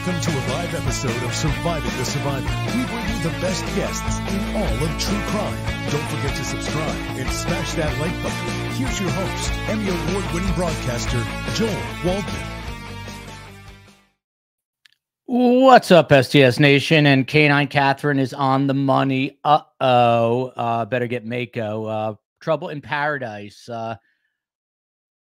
Welcome to a live episode of Surviving the Survivor. We bring you the best guests in all of true crime. Don't forget to subscribe and smash that like button. Here's your host, Emmy Award winning broadcaster, Joel Waldman. What's up, STS Nation? And Canine Catherine is on the money. Uh oh. Uh, better get Mako. Uh, Trouble in Paradise. Uh,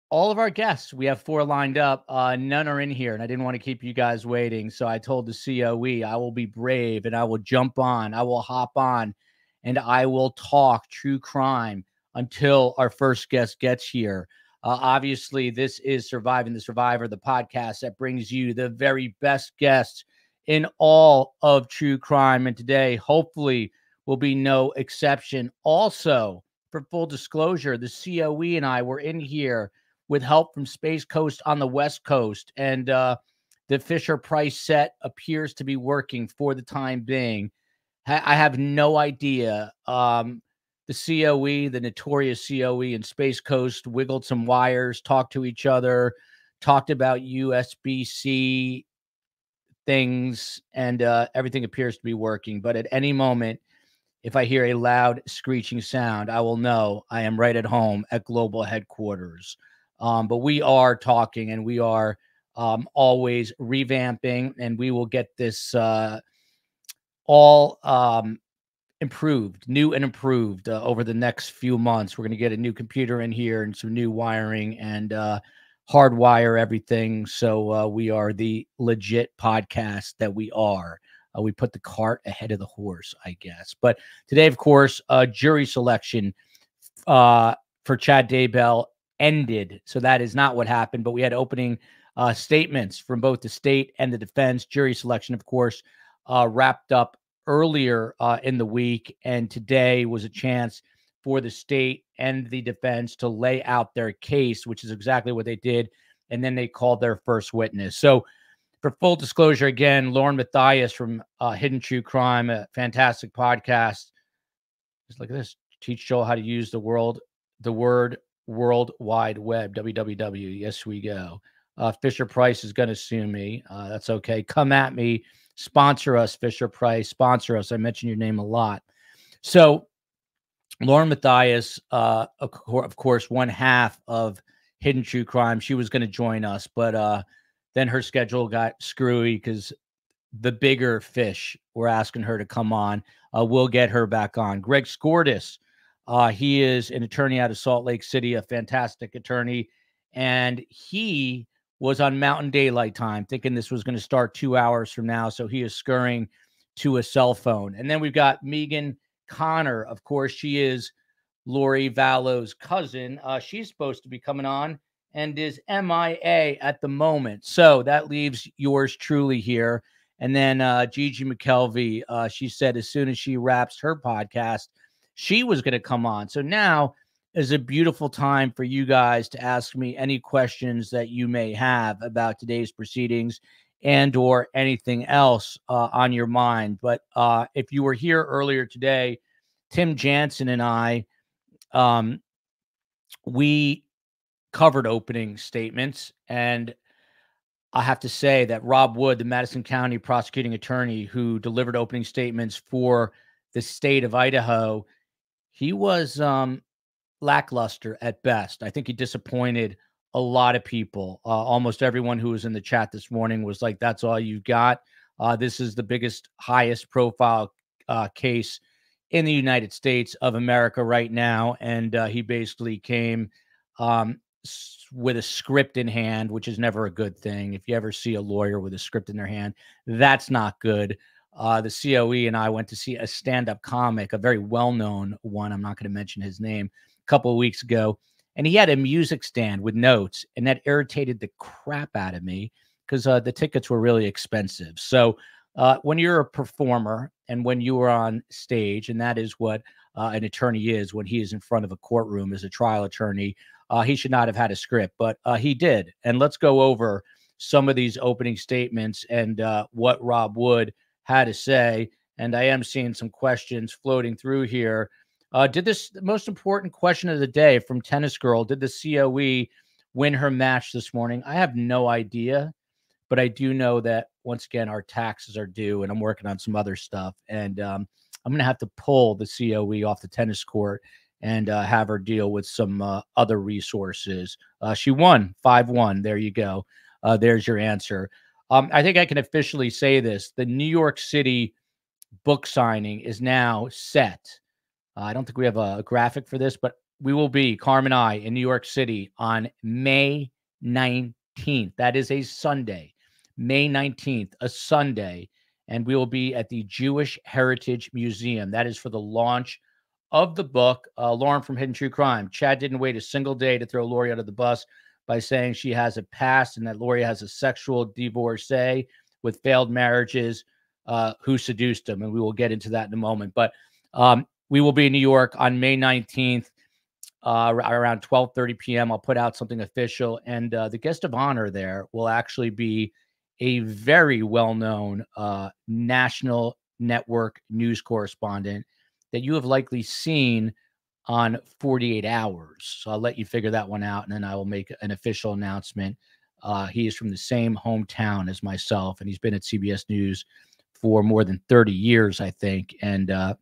all of our guests, we have four lined up. Uh, none are in here, and I didn't want to keep you guys waiting. So I told the COE, I will be brave and I will jump on, I will hop on, and I will talk true crime until our first guest gets here. Uh, obviously, this is Surviving the Survivor, the podcast that brings you the very best guests in all of true crime. And today, hopefully, will be no exception. Also, for full disclosure, the COE and I were in here with help from Space Coast on the West Coast. And uh, the Fisher Price set appears to be working for the time being. I have no idea. Um, the COE, the notorious COE and Space Coast, wiggled some wires, talked to each other, talked about USB C things, and uh, everything appears to be working. But at any moment, if I hear a loud screeching sound, I will know I am right at home at global headquarters. Um, but we are talking and we are um, always revamping, and we will get this uh, all um, improved, new and improved uh, over the next few months. We're going to get a new computer in here and some new wiring and uh, hardwire everything. So uh, we are the legit podcast that we are. Uh, we put the cart ahead of the horse, I guess. But today, of course, uh, jury selection uh, for Chad Daybell ended. So that is not what happened. But we had opening uh, statements from both the state and the defense. Jury selection, of course, uh, wrapped up earlier uh, in the week. And today was a chance for the state and the defense to lay out their case, which is exactly what they did. And then they called their first witness. So, for full disclosure, again, Lauren Matthias from uh, Hidden True Crime, a fantastic podcast. Just look at this. Teach Joel how to use the world, the word World Wide Web, www. Yes, we go. Uh, Fisher Price is going to sue me. Uh, that's okay. Come at me. Sponsor us, Fisher Price. Sponsor us. I mention your name a lot. So, Lauren Matthias, uh, of, of course, one half of Hidden True Crime. She was going to join us, but uh, then her schedule got screwy because the bigger fish were asking her to come on. Uh, we'll get her back on. Greg Skordas uh, he is an attorney out of Salt Lake City, a fantastic attorney. And he was on Mountain Daylight Time, thinking this was going to start two hours from now. So he is scurrying to a cell phone. And then we've got Megan Conner. Of course, she is Lori Vallow's cousin. Uh, she's supposed to be coming on and is MIA at the moment. So that leaves yours truly here. And then uh, Gigi McKelvey, uh, she said as soon as she wraps her podcast, she was going to come on. So now is a beautiful time for you guys to ask me any questions that you may have about today's proceedings and or anything else uh, on your mind. But uh, if you were here earlier today, Tim Jansen and I, um, we covered opening statements and I have to say that Rob Wood, the Madison County prosecuting attorney who delivered opening statements for the state of Idaho, he was um, lackluster at best. I think he disappointed a lot of people. Uh, almost everyone who was in the chat this morning was like, "That's all you got." Uh, this is the biggest, highest profile uh, case in the United States of America right now, and uh, he basically came um, with a script in hand, which is never a good thing. If you ever see a lawyer with a script in their hand, that's not good uh, the COE and I went to see a stand up comic, a very well known one. I'm not going to mention his name, a couple of weeks ago. And he had a music stand with notes, and that irritated the crap out of me because uh, the tickets were really expensive. So, uh, when you're a performer and when you are on stage, and that is what uh, an attorney is when he is in front of a courtroom as a trial attorney, uh, he should not have had a script, but uh, he did. And let's go over some of these opening statements and what Rob Wood had to say. And I am seeing some questions floating through here. Uh, did this most important question of the day from Tennis Girl? Did the COE win her match this morning? I have no idea, but I do know that once again, our taxes are due, and I'm working on some other stuff. And um, I'm going to have to pull the COE off the tennis court and uh, have her deal with some uh, other resources. Uh, she won 5 1. There you go. Uh, there's your answer. Um, I think I can officially say this the New York City book signing is now set. Uh, I don't think we have a, graphic for this, but we will be, Carmen and I, in New York City on May 19th. That is a Sunday, May 19th, a Sunday. And we will be at the Jewish Heritage Museum. That is for the launch of the book. Uh, Lauren from Hidden True Crime. Chad didn't wait a single day to throw Lori of the bus by saying she has a past and that Lori has a sexual divorcee with failed marriages uh, who seduced him. And we will get into that in a moment. But um, we will be in New York on May 19th uh, around 12:30 p.m. I'll put out something official, and uh, the guest of honor there will actually be a very well-known uh, national network news correspondent that you have likely seen on 48 Hours. So I'll let you figure that one out, and then I will make an official announcement. Uh, he is from the same hometown as myself, and he's been at CBS News for more than 30 years, I think, and uh,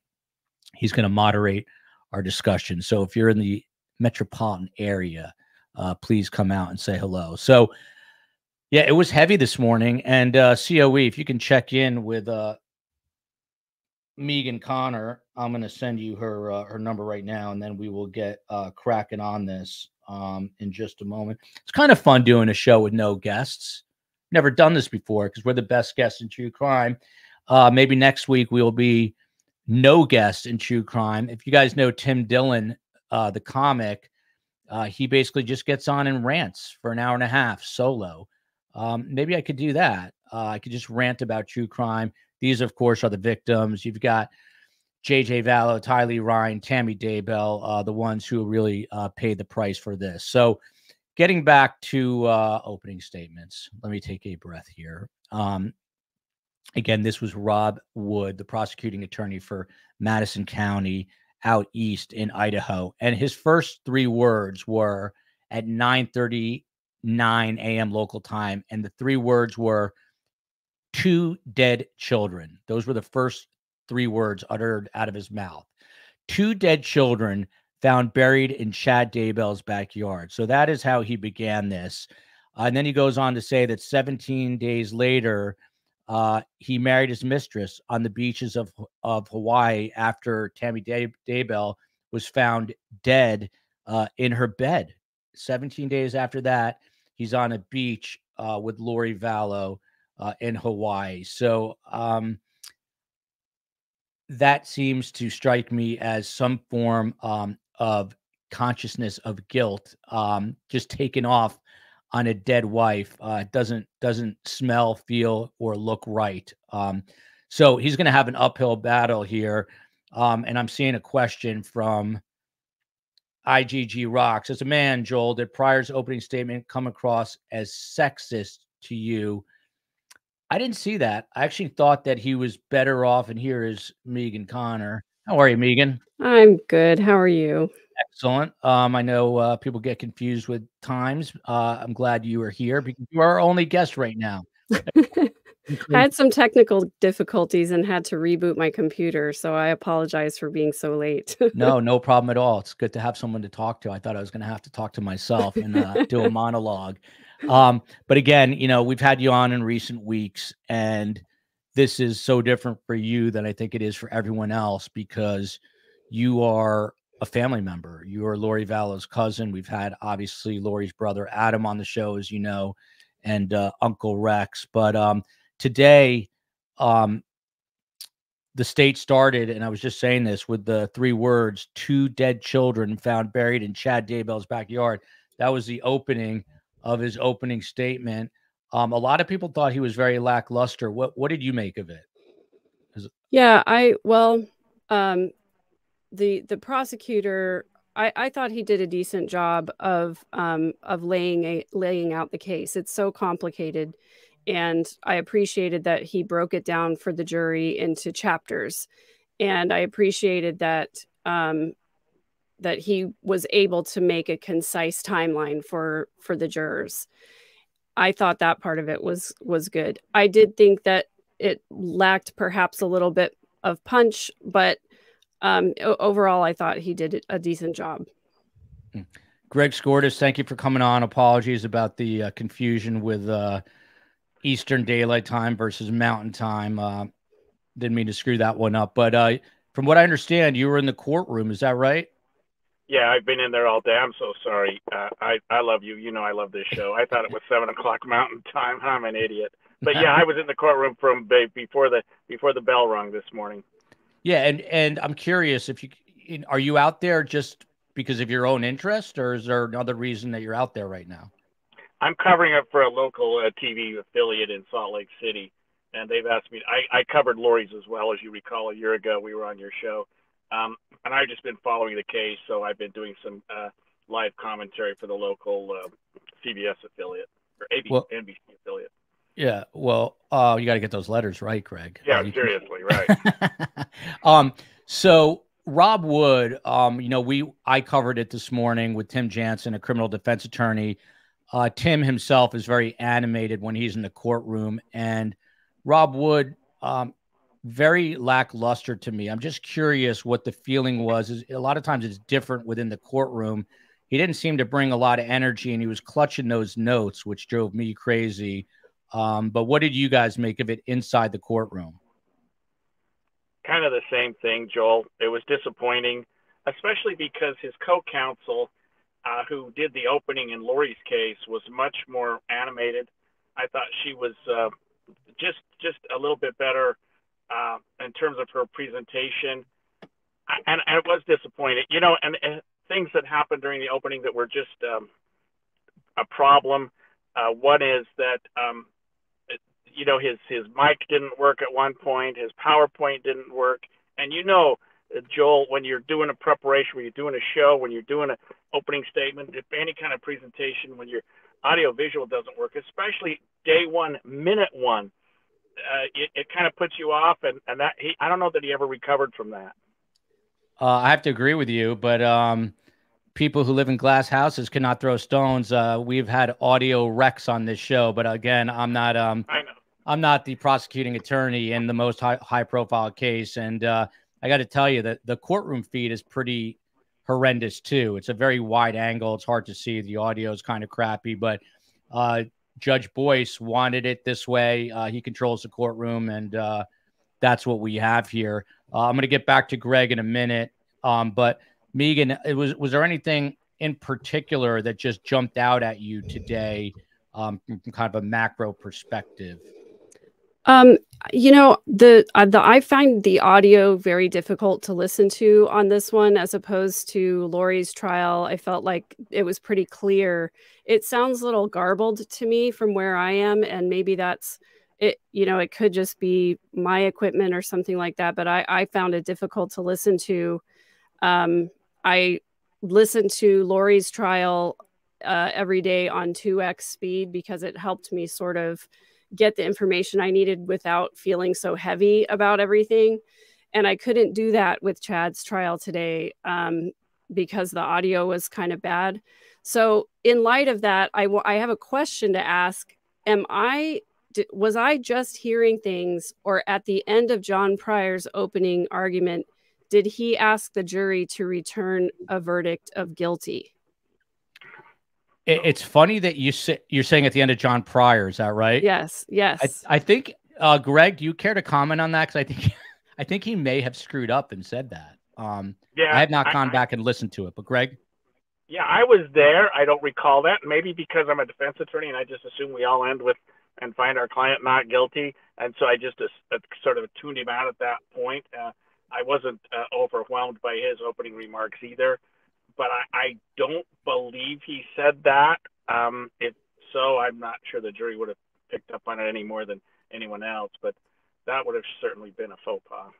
he's going to moderate our discussion. So if you're in the metropolitan area, uh, please come out and say hello. So, yeah, it was heavy this morning. And uh, COE, if you can check in with uh, Megan Conner, I'm going to send you her uh, her number right now, and then we will get uh, cracking on this um, in just a moment. It's kind of fun doing a show with no guests. Never done this before because we're the best guests in true crime. Uh, maybe next week we will be no guest in true crime. If you guys know Tim Dillon, uh, the comic, uh, he basically just gets on and rants for an hour and a half solo. Um, maybe I could do that. Uh, I could just rant about true crime. These, of course, are the victims. You've got JJ Vallow, Tylee Ryan, Tammy Daybell, uh, the ones who really uh, paid the price for this. So, getting back to uh, opening statements, let me take a breath here. Um, again, this was Rob Wood, the prosecuting attorney for Madison County out east in Idaho. And his first three words were at 9:39 a.m. local time. And the three words were two dead children. Those were the first three words uttered out of his mouth. Two dead children found buried in Chad Daybell's backyard. So that is how he began this. Uh, and then he goes on to say that 17 days later, uh, he married his mistress on the beaches of of Hawaii after Tammy Day- Daybell was found dead uh, in her bed. 17 days after that, he's on a beach uh, with Lori Vallow uh, in Hawaii. So um, that seems to strike me as some form um, of consciousness of guilt, um, just taken off on a dead wife uh, doesn't doesn't smell, feel, or look right. Um, so he's going to have an uphill battle here. Um, and I'm seeing a question from IGG Rocks. As a man, Joel, did Prior's opening statement come across as sexist to you? I didn't see that. I actually thought that he was better off. And here is Megan Conner. How are you, Megan? I'm good. How are you? Excellent. Um, I know uh, people get confused with times. Uh, I'm glad you are here because you are our only guest right now. I had some technical difficulties and had to reboot my computer, so I apologize for being so late. no, no problem at all. It's good to have someone to talk to. I thought I was going to have to talk to myself and uh, do a monologue. Um, but again, you know, we've had you on in recent weeks, and this is so different for you than I think it is for everyone else because you are a family member. You are Lori Vallow's cousin. We've had obviously Lori's brother Adam on the show, as you know, and uh, Uncle Rex. But um, today, um, the state started, and I was just saying this with the three words: two dead children found buried in Chad Daybell's backyard. That was the opening of his opening statement. Um, a lot of people thought he was very lackluster. What what did you make of it? Yeah, I well, um, the the prosecutor I, I thought he did a decent job of um, of laying a laying out the case. It's so complicated, and I appreciated that he broke it down for the jury into chapters, and I appreciated that um, that he was able to make a concise timeline for for the jurors. I thought that part of it was was good. I did think that it lacked perhaps a little bit of punch, but um, overall, I thought he did a decent job. Hmm. Greg Skordas, thank you for coming on. Apologies about the uh, confusion with uh, Eastern Daylight Time versus Mountain Time. Uh, didn't mean to screw that one up, but uh, from what I understand, you were in the courtroom. Is that right? Yeah, I've been in there all day. I'm so sorry. Uh, I I love you. You know I love this show. I thought it was seven o'clock Mountain Time. I'm an idiot. But yeah, I was in the courtroom from before the before the bell rung this morning. Yeah, and and I'm curious if you are you out there just because of your own interest, or is there another reason that you're out there right now? I'm covering it for a local uh, TV affiliate in Salt Lake City, and they've asked me. I, I covered Lori's as well, as you recall, a year ago. We were on your show, um, and I've just been following the case, so I've been doing some uh, live commentary for the local uh, CBS affiliate or ABC, well, NBC affiliate. Yeah, well, uh, you got to get those letters right, Greg. Yeah, uh, seriously, right. um, so Rob Wood, um, you know, we I covered it this morning with Tim Jansen, a criminal defense attorney. Uh, Tim himself is very animated when he's in the courtroom, and Rob Wood, um, very lackluster to me. I'm just curious what the feeling was. Is a lot of times it's different within the courtroom. He didn't seem to bring a lot of energy, and he was clutching those notes, which drove me crazy. Um, but what did you guys make of it inside the courtroom? Kind of the same thing, Joel. It was disappointing, especially because his co-counsel, uh, who did the opening in Lori's case, was much more animated. I thought she was uh, just just a little bit better uh, in terms of her presentation, and, and, it was disappointing. You know, and, and, things that happened during the opening that were just um, a problem. Uh, one is that um, it, you know his his mic didn't work at one point, his PowerPoint didn't work, and you know. Joel, when you're doing a preparation, when you're doing a show, when you're doing an opening statement, if any kind of presentation, when your audio visual doesn't work, especially day one, minute one, uh, it, it kind of puts you off, and and that he I don't know that he ever recovered from that. Uh, I have to agree with you, but um, people who live in glass houses cannot throw stones. Uh, we've had audio wrecks on this show, but again, I'm not um, I know. I'm not the prosecuting attorney in the most high, high profile case, and uh, I got to tell you that the courtroom feed is pretty horrendous too. It's a very wide angle. It's hard to see. The audio is kind of crappy, but uh, Judge Boyce wanted it this way. Uh, he controls the courtroom, and uh, that's what we have here. Uh, I'm going to get back to Greg in a minute, um, but Megan, it was was there anything in particular that just jumped out at you today um, from kind of a macro perspective? Um, you know, the uh, the I find the audio very difficult to listen to on this one as opposed to Lori's trial. I felt like it was pretty clear. It sounds a little garbled to me from where I am, and maybe that's it. You know, it could just be my equipment or something like that. But I I found it difficult to listen to. Um, I listened to Lori's trial uh, every day on 2x speed because it helped me sort of get the information I needed without feeling so heavy about everything. And I couldn't do that with Chad's trial today um, because the audio was kind of bad. So, in light of that, I, I have a question to ask. Am I was I just hearing things, or at the end of John Prior's opening argument, did he ask the jury to return a verdict of guilty? It's funny that you say, you're saying at the end of John Prior. Is that right? Yes. Yes. I, I think, uh, Greg, do you care to comment on that? Because I think, I think he may have screwed up and said that. Um, yeah, I have not gone I, back and listened to it, but Greg. Yeah, I was there. I don't recall that. Maybe because I'm a defense attorney and I just assume we all end with and find our client not guilty, and so I just uh, sort of tuned him out at that point. Uh, I wasn't uh, overwhelmed by his opening remarks either but I, I don't believe he said that. Um, if so, I'm not sure the jury would have picked up on it any more than anyone else, but that would have certainly been a faux pas.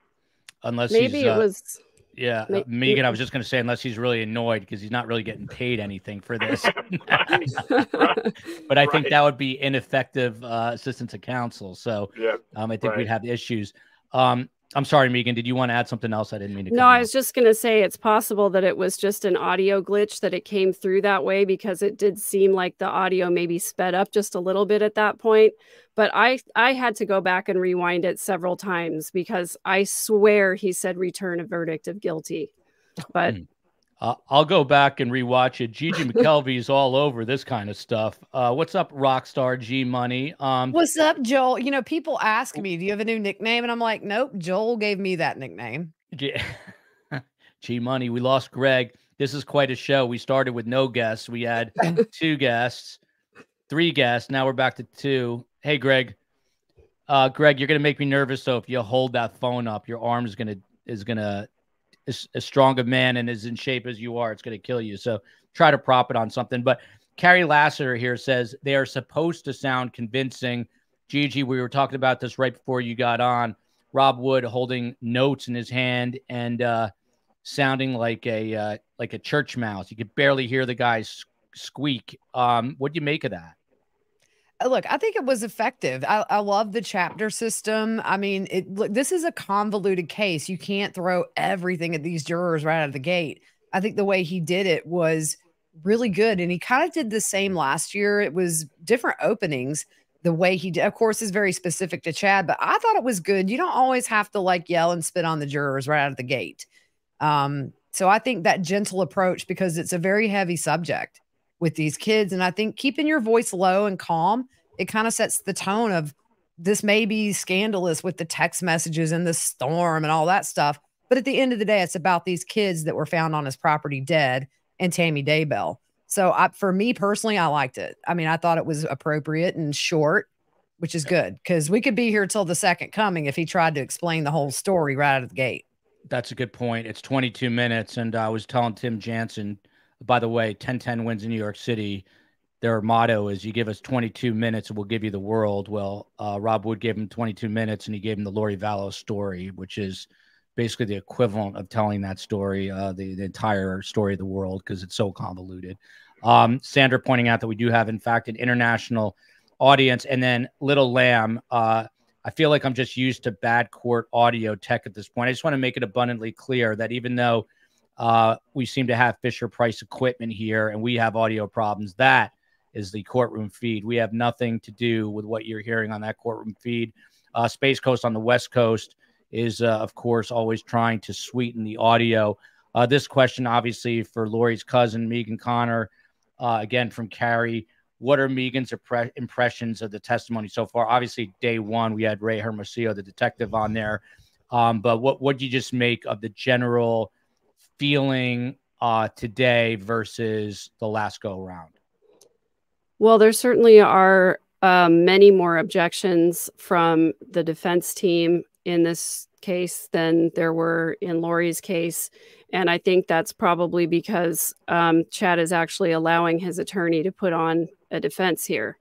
Unless maybe it uh, was. Yeah, maybe, Megan, I was just going to say, unless he's really annoyed because he's not really getting paid anything for this. but I think that would be ineffective uh, assistance of counsel. So yeah, um, I think right. we'd have issues. Um, I'm sorry, Megan. Did you want to add something else? I didn't mean to. No, I was just going to say it's possible that it was just an audio glitch that it came through that way because it did seem like the audio maybe sped up just a little bit at that point. But I I had to go back and rewind it several times because I swear he said return a verdict of guilty. But hmm. Uh, I'll go back and rewatch it. Gigi McKelvey's all over this kind of stuff. Uh, what's up, Rockstar G Money? Um, what's up, Joel? You know, people ask me, "Do you have a new nickname?" And I'm like, "Nope." Joel gave me that nickname. G, G Money. We lost Greg. This is quite a show. We started with no guests. We had two guests, three guests. Now we're back to two. Hey, Greg. Uh, Greg, you're gonna make me nervous. So if you hold that phone up, your arm is gonna is gonna as, as strong a man and as in shape as you are, it's going to kill you. So try to prop it on something. But Carrie Lassiter here says they are supposed to sound convincing. Gigi, we were talking about this right before you got on. Rob Wood holding notes in his hand and uh, sounding like a uh, like a church mouse. You could barely hear the guy squeak. Um, what do you make of that? Uh, look, I think it was effective. I, I love the chapter system. I mean, it look, this is a convoluted case. You can't throw everything at these jurors right out of the gate. I think the way he did it was really good. And he kind of did the same last year. It was different openings. The way he did, of course, is very specific to Chad, but I thought it was good. You don't always have to like yell and spit on the jurors right out of the gate. Um, so I think that gentle approach, because it's a very heavy subject with these kids. And I think keeping your voice low and calm, it kind of sets the tone of this may be scandalous with the text messages and the storm and all that stuff. But at the end of the day, it's about these kids that were found on his property dead and Tammy Daybell. So I, for me personally, I liked it. I mean, I thought it was appropriate and short, which is good because we could be here till the second coming if he tried to explain the whole story right out of the gate. That's a good point. It's 22 minutes. And I was telling Tim Jansen – by the way, 10 10 wins in New York City. Their motto is you give us 22 minutes we'll give you the world. Well, uh, Rob Wood gave him 22 minutes and he gave him the Lori Vallow story, which is basically the equivalent of telling that story, uh, the, the entire story of the world, because it's so convoluted. Um, Sandra pointing out that we do have, in fact, an international audience. And then Little Lamb, uh, I feel like I'm just used to bad court audio tech at this point. I just want to make it abundantly clear that even though uh, we seem to have Fisher Price equipment here, and we have audio problems. That is the courtroom feed. We have nothing to do with what you're hearing on that courtroom feed. Uh, Space Coast on the West Coast is, uh, of course, always trying to sweeten the audio. Uh, this question, obviously, for Lori's cousin, Megan Conner, uh, again from Carrie. What are Megan's impressions of the testimony so far? Obviously, day one, we had Ray Hermosillo, the detective, on there. Um, but what what do you just make of the general feeling uh, today versus the last go around? Well, there certainly are um, many more objections from the defense team in this case than there were in Lori's case. And I think that's probably because um, Chad is actually allowing his attorney to put on a defense here.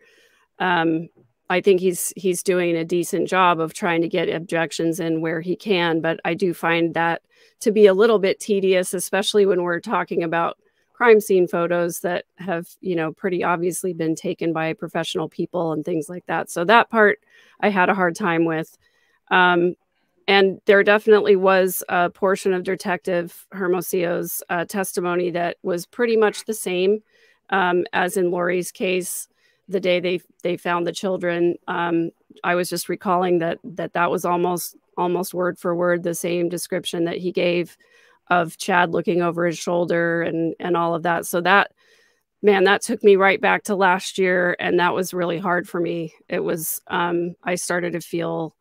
Um, I think he's he's doing a decent job of trying to get objections in where he can, but I do find that to be a little bit tedious, especially when we're talking about crime scene photos that have, you know, pretty obviously been taken by professional people and things like that. So that part I had a hard time with. Um, and there definitely was a portion of Detective Hermosillo's uh, testimony that was pretty much the same um, as in Lori's case the day they they found the children. Um, I was just recalling that that that was almost almost word for word the same description that he gave of Chad looking over his shoulder and and all of that. So that man, that took me right back to last year, and that was really hard for me. It was um, I started to feel.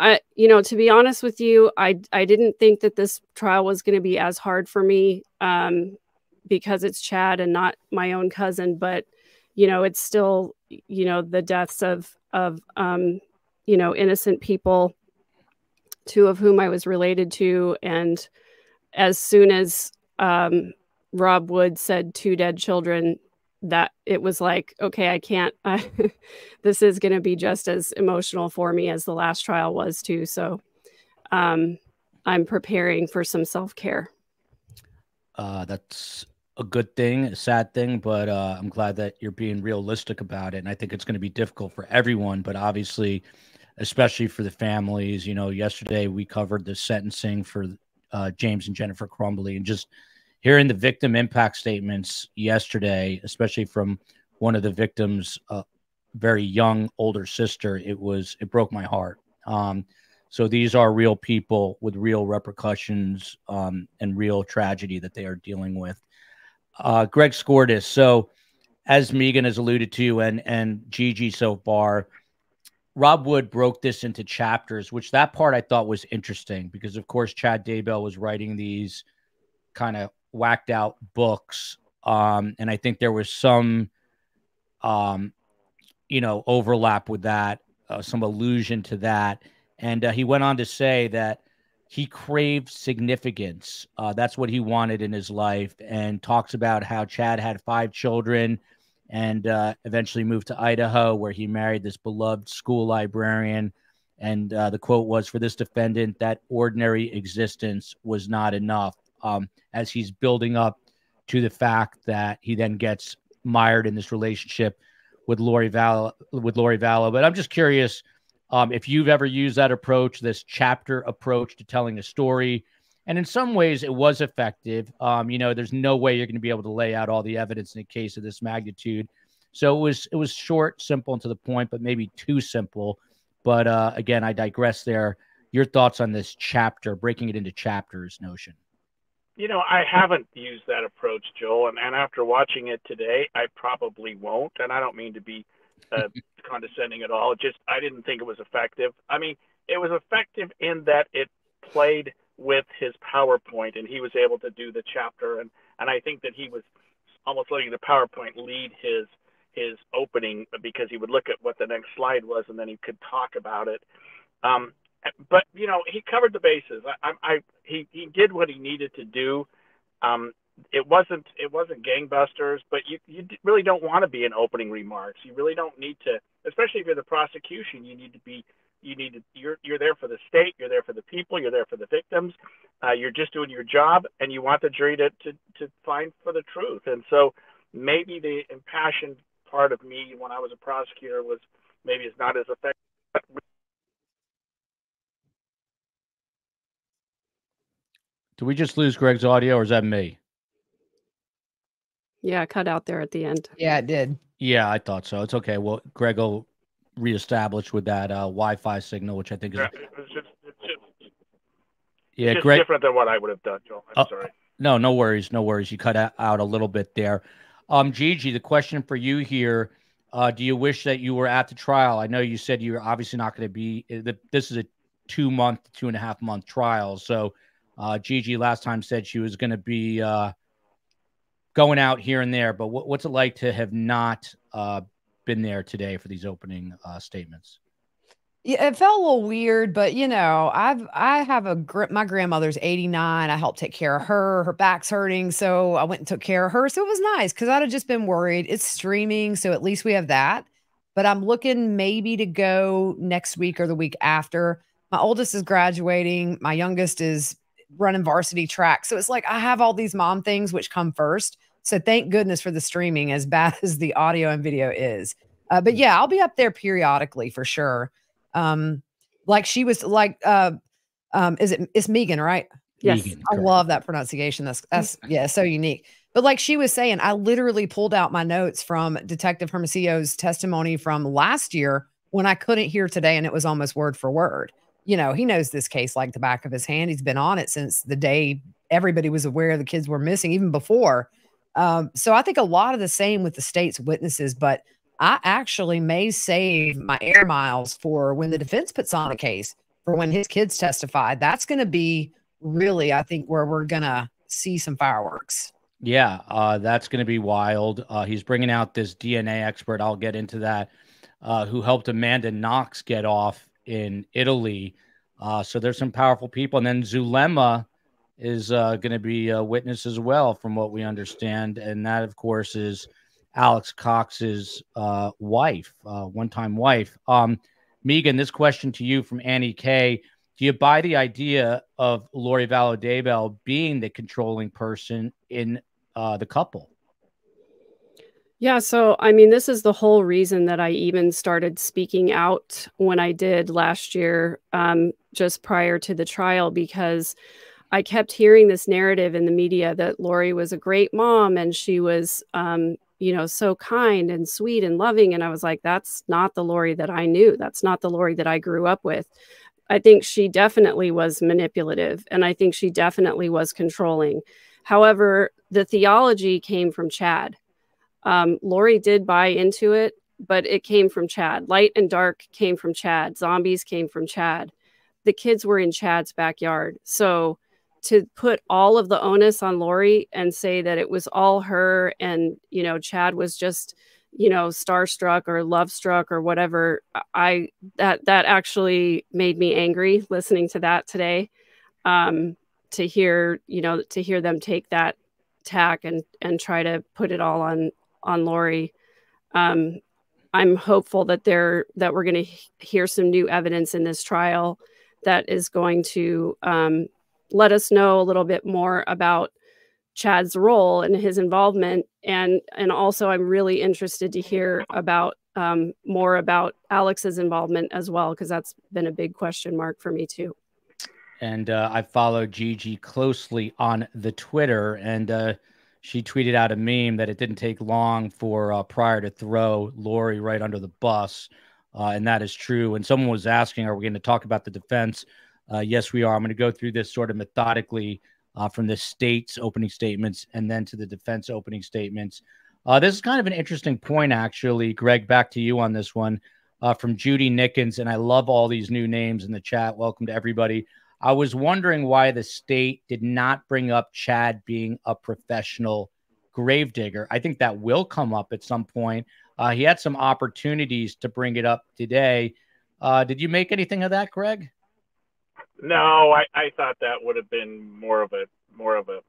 I, you know, to be honest with you, I I didn't think that this trial was going to be as hard for me um, because it's Chad and not my own cousin. But you know it's still you know the deaths of of um, you know innocent people two of whom i was related to and as soon as um, rob wood said two dead children that it was like okay i can't this is going to be just as emotional for me as the last trial was too so um, i'm preparing for some self-care uh, that's a good thing, a sad thing, but uh, I'm glad that you're being realistic about it. And I think it's going to be difficult for everyone. But obviously, especially for the families. You know, yesterday we covered the sentencing for uh, James and Jennifer Crumbley, and just hearing the victim impact statements yesterday, especially from one of the victims' uh, very young older sister, it was it broke my heart. Um, so these are real people with real repercussions um, and real tragedy that they are dealing with. Uh, Greg Skordas. So, as Megan has alluded to, and and Gigi so far, Rob Wood broke this into chapters, which that part I thought was interesting because, of course, Chad Daybell was writing these kind of whacked out books, um, and I think there was some, um, you know, overlap with that, uh, some allusion to that and uh, he went on to say that he craved significance. Uh, that's what he wanted in his life, and talks about how Chad had five children and uh, eventually moved to Idaho, where he married this beloved school librarian. And uh, the quote was for this defendant that ordinary existence was not enough. Um, as he's building up to the fact that he then gets mired in this relationship with Lori Vallow, with Lori Vallow. But I'm just curious um, if you've ever used that approach, this chapter approach to telling a story, and in some ways it was effective. Um, you know, there's no way you're going to be able to lay out all the evidence in a case of this magnitude. So it was it was short, simple, and to the point, but maybe too simple. But uh, again, I digress there. Your thoughts on this chapter, breaking it into chapters notion? You know, I haven't used that approach, Joel, and, and after watching it today, I probably won't. And I don't mean to be uh, condescending at all. Just I didn't think it was effective. I mean, it was effective in that it played with his PowerPoint and he was able to do the chapter and and I think that he was almost letting the PowerPoint lead his his opening because he would look at what the next slide was and then he could talk about it. Um, but you know, he covered the bases. I, I, I he he did what he needed to do. Um, it wasn't it wasn't gangbusters, but you you really don't want to be in opening remarks. You really don't need to, especially if you're the prosecution. You need to be you need to you're you're there for the state, you're there for the people, you're there for the victims. Uh, you're just doing your job, and you want the jury to to to find for the truth. And so maybe the impassioned part of me when I was a prosecutor was maybe it's not as effective. Do we just lose Greg's audio, or is that me? Yeah, cut out there at the end. Yeah, it did. Yeah, I thought so. It's okay. Well, Greg will reestablish with that uh, Wi-Fi signal, which I think is. Yeah, it's just, it's just, yeah, it's Greg. different than what I would have done, Joel. I'm oh, sorry. No, no worries, no worries. You cut out a little bit there. Um, Gigi, the question for you here: uh, Do you wish that you were at the trial? I know you said you're obviously not going to be. Eh, this is a two-month, two and a half month trial. So, uh, Gigi last time said she was going to be. Uh, going out here and there, but what, what's it like to have not uh, been there today for these opening uh, statements? Yeah, it felt a little weird, but you know, I've I have a grip, my grandmother's 89. I helped take care of her. Her back's hurting, so I went and took care of her. So it was nice because I'd have just been worried. It's streaming, so at least we have that. But I'm looking maybe to go next week or the week after. My oldest is graduating. My youngest is running varsity track. So it's like I have all these mom things which come first. So thank goodness for the streaming, as bad as the audio and video is. Uh, but yeah, I'll be up there periodically for sure. Um, like she was like, uh, um, is it it's Megan, right? Yes, Megan, I love that pronunciation. That's that's yeah, so unique. But like she was saying, I literally pulled out my notes from Detective Hermosillo's testimony from last year when I couldn't hear today, and it was almost word for word. You know, he knows this case like the back of his hand. He's been on it since the day everybody was aware the kids were missing, even before. Um, so I think a lot of the same with the state's witnesses, but I actually may save my air miles for when the defense puts on a case for when his kids testify. That's going to be really, I think, where we're going to see some fireworks. Yeah, uh, that's going to be wild. Uh, he's bringing out this DNA expert. I'll get into that. Uh, who helped Amanda Knox get off in Italy? Uh, so there's some powerful people, and then Zulema is uh, going to be a witness as well, from what we understand. And that, of course, is Alex Cox's uh, wife, uh, one time wife. Um, Megan, this question to you from Annie K. Do you buy the idea of Lori Vallow being the controlling person in uh, the couple? Yeah, so I mean, this is the whole reason that I even started speaking out when I did last year, um, just prior to the trial, because I kept hearing this narrative in the media that Lori was a great mom and she was, um, you know, so kind and sweet and loving. And I was like, that's not the Lori that I knew. That's not the Lori that I grew up with. I think she definitely was manipulative and I think she definitely was controlling. However, the theology came from Chad um, Lori did buy into it, but it came from Chad. Light and dark came from Chad. Zombies came from Chad. The kids were in Chad's backyard. So to put all of the onus on Lori and say that it was all her and, you know, Chad was just, you know, starstruck or love struck or whatever, I that that actually made me angry listening to that today. Um, to hear, you know, to hear them take that tack and and try to put it all on on Lori. Um, I'm hopeful that there that we're going to hear some new evidence in this trial that is going to um, let us know a little bit more about Chad's role and his involvement, and and also I'm really interested to hear about um, more about Alex's involvement as well because that's been a big question mark for me too. And uh, I followed Gigi closely on the Twitter, and uh, she tweeted out a meme that it didn't take long for uh, to throw Lori right under the bus. Uh, and that is true. And someone was asking, are we going to talk about the defense? Uh, yes, we are. I'm going to go through this sort of methodically uh, from the state's opening statements and then to the defense opening statements. Uh, this is kind of an interesting point, actually. Greg, back to you on this one uh, from Judy Nickens. And I love all these new names in the chat. Welcome to everybody. I was wondering why the state did not bring up Chad being a professional gravedigger. I think that will come up at some point. Uh, he had some opportunities to bring it up today. Uh, did you make anything of that, Greg? No, I, I thought that would have been more of a more of a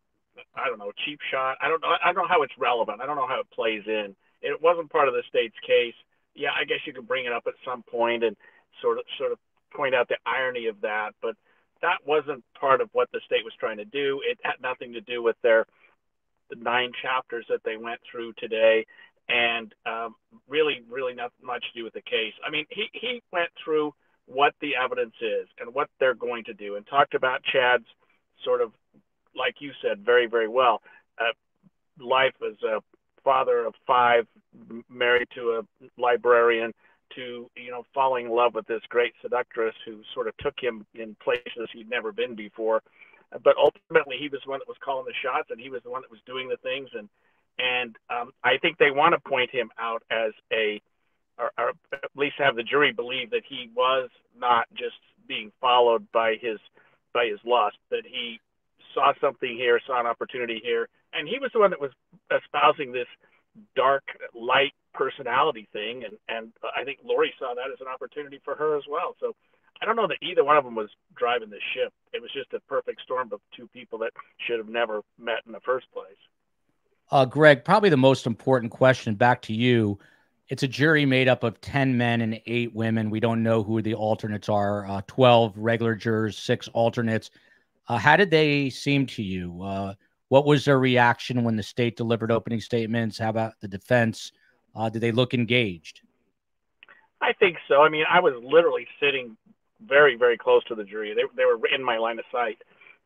I don't know cheap shot. I don't know I don't know how it's relevant. I don't know how it plays in. It wasn't part of the state's case. Yeah, I guess you could bring it up at some point and sort of sort of point out the irony of that, but that wasn't part of what the state was trying to do. It had nothing to do with their the nine chapters that they went through today, and um, really, really not much to do with the case. I mean, he he went through what the evidence is and what they're going to do, and talked about Chad's sort of, like you said, very, very well, uh, life as a father of five, married to a librarian to you know falling in love with this great seductress who sort of took him in places he'd never been before. But ultimately he was the one that was calling the shots and he was the one that was doing the things. And and um, I think they want to point him out as a or, or at least have the jury believe that he was not just being followed by his by his lust that he saw something here saw an opportunity here and he was the one that was espousing this dark light personality thing, and and I think Lori saw that as an opportunity for her as well. So I don't know that either one of them was driving the ship. It was just a perfect storm of two people that should have never met in the first place. Uh, Greg, probably the most important question back to you. It's a jury made up of 10 men and eight women. We don't know who the alternates are uh, 12 regular jurors, six alternates. Uh, how did they seem to you? Uh, what was their reaction when the state delivered opening statements? How about the defense? Uh, did they look engaged? I think so. I mean, I was literally sitting very, very close to the jury. They, they were in my line of sight,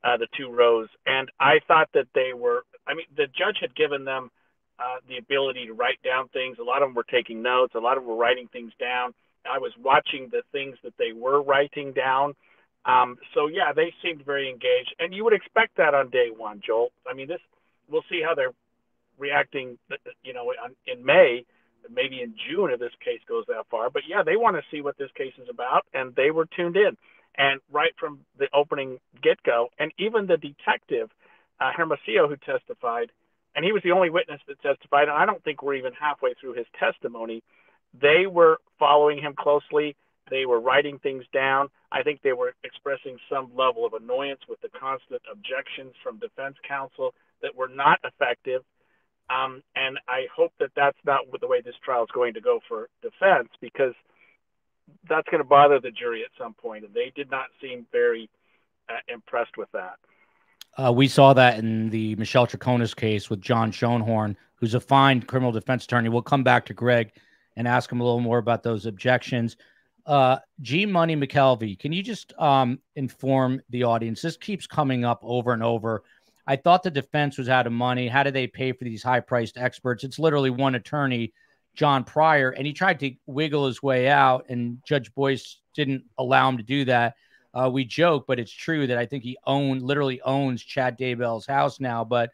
uh, the two rows. And I thought that they were, I mean, the judge had given them uh, the ability to write down things. A lot of them were taking notes, a lot of them were writing things down. I was watching the things that they were writing down. Um, so, yeah, they seemed very engaged. And you would expect that on day one, Joel. I mean, this, we'll see how they're reacting, you know, in May maybe in June if this case goes that far. But yeah, they want to see what this case is about, and they were tuned in. And right from the opening get go, and even the detective, uh, Hermosillo, who testified, and he was the only witness that testified, and I don't think we're even halfway through his testimony. They were following him closely. They were writing things down. I think they were expressing some level of annoyance with the constant objections from defense counsel that were not effective um, and I hope that that's not the way this trial is going to go for defense because that's going to bother the jury at some point. and they did not seem very uh, impressed with that. Uh, we saw that in the Michelle Troconis case with Jon Schoenhorn, who's a fine criminal defense attorney. We'll come back to Greg and ask him a little more about those objections. Uh, G Money McKelvey, can you just um, inform the audience? This keeps coming up over and over. I thought the defense was out of money. How do they pay for these high priced experts? It's literally one attorney, John Prior, and he tried to wiggle his way out, and Judge Boyce didn't allow him to do that. Uh, we joke, but it's true that I think he owned, literally owns Chad Daybell's house now. But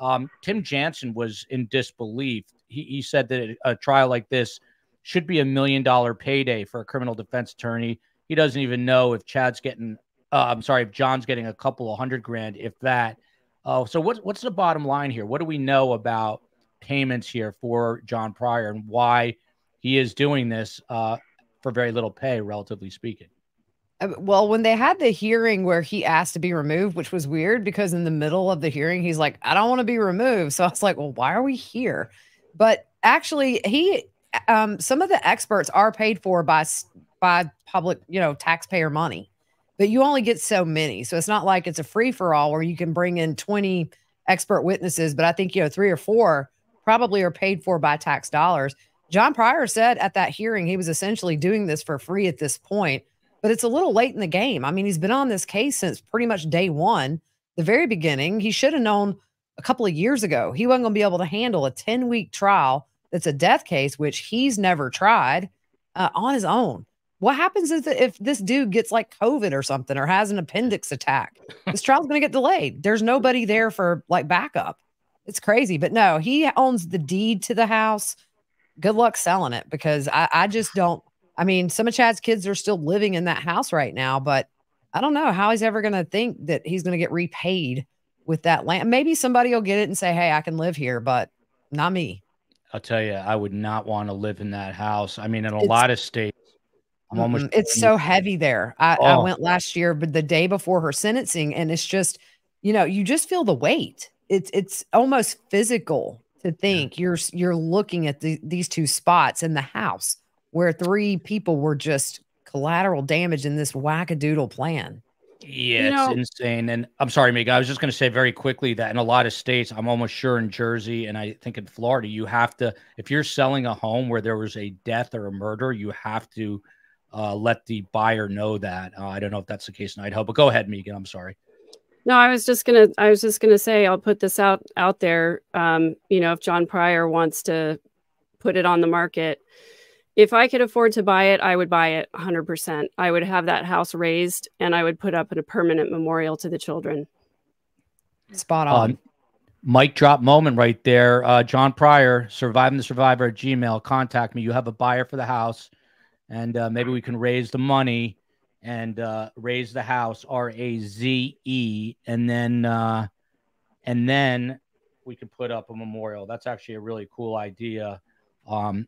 um, Tim Jansen was in disbelief. He, he said that a trial like this should be a million dollar payday for a criminal defense attorney. He doesn't even know if Chad's getting, uh, I'm sorry, if John's getting a couple of hundred grand, if that. Uh, so what's what's the bottom line here? What do we know about payments here for John Prior and why he is doing this uh, for very little pay, relatively speaking? Uh, well, when they had the hearing where he asked to be removed, which was weird because in the middle of the hearing, he's like, I don't want to be removed. So I was like, well, why are we here? But actually, he, um, some of the experts are paid for by, by public, you know, taxpayer money, but you only get so many. So it's not like it's a free for all where you can bring in 20 expert witnesses, but I think, you know, three or four probably are paid for by tax dollars. John Prior said at that hearing, he was essentially doing this for free at this point but it's a little late in the game. I mean, he's been on this case since pretty much day one, the very beginning. He should have known a couple of years ago he wasn't going to be able to handle a 10 week trial that's a death case, which he's never tried uh, on his own. What happens if, if this dude gets like COVID or something or has an appendix attack? This trial's going to get delayed. There's nobody there for like backup. It's crazy. But no, he owns the deed to the house. Good luck selling it because I, I just don't I mean, some of Chad's kids are still living in that house right now, but I don't know how he's ever going to think that he's going to get repaid with that land. Maybe somebody will get it and say, Hey, I can live here, but not me. I'll tell you, I would not want to live in that house. I mean, in a it's, lot of states, I'm almost. It's so heavy there. I, oh. I went last year, but the day before her sentencing, and it's just, you know, you just feel the weight. It's it's almost physical to think yeah. you're you're looking at the, these two spots in the house where three people were just collateral damage in this wackadoodle plan. Yeah, you know, it's insane. And I'm sorry, Meg. I was just going to say very quickly that in a lot of states, I'm almost sure in Jersey and I think in Florida, you have to, if you're selling a home where there was a death or a murder, you have to uh, let the buyer know that. Uh, I don't know if that's the case in Idaho, but go ahead, Megan. I'm sorry. No, I was just gonna. I was just gonna say I'll put this out out there. Um, you know, if John Prior wants to put it on the market, if I could afford to buy it, I would buy it 100%. I would have that house raised and I would put up a permanent memorial to the children. Spot on. Um, mic drop moment right there. Uh, John Prior, surviving the survivor at Gmail. Contact me. You have a buyer for the house, and uh, maybe we can raise the money and uh, raise the house. R A Z E, and then uh, and then we can put up a memorial. That's actually a really cool idea. Um,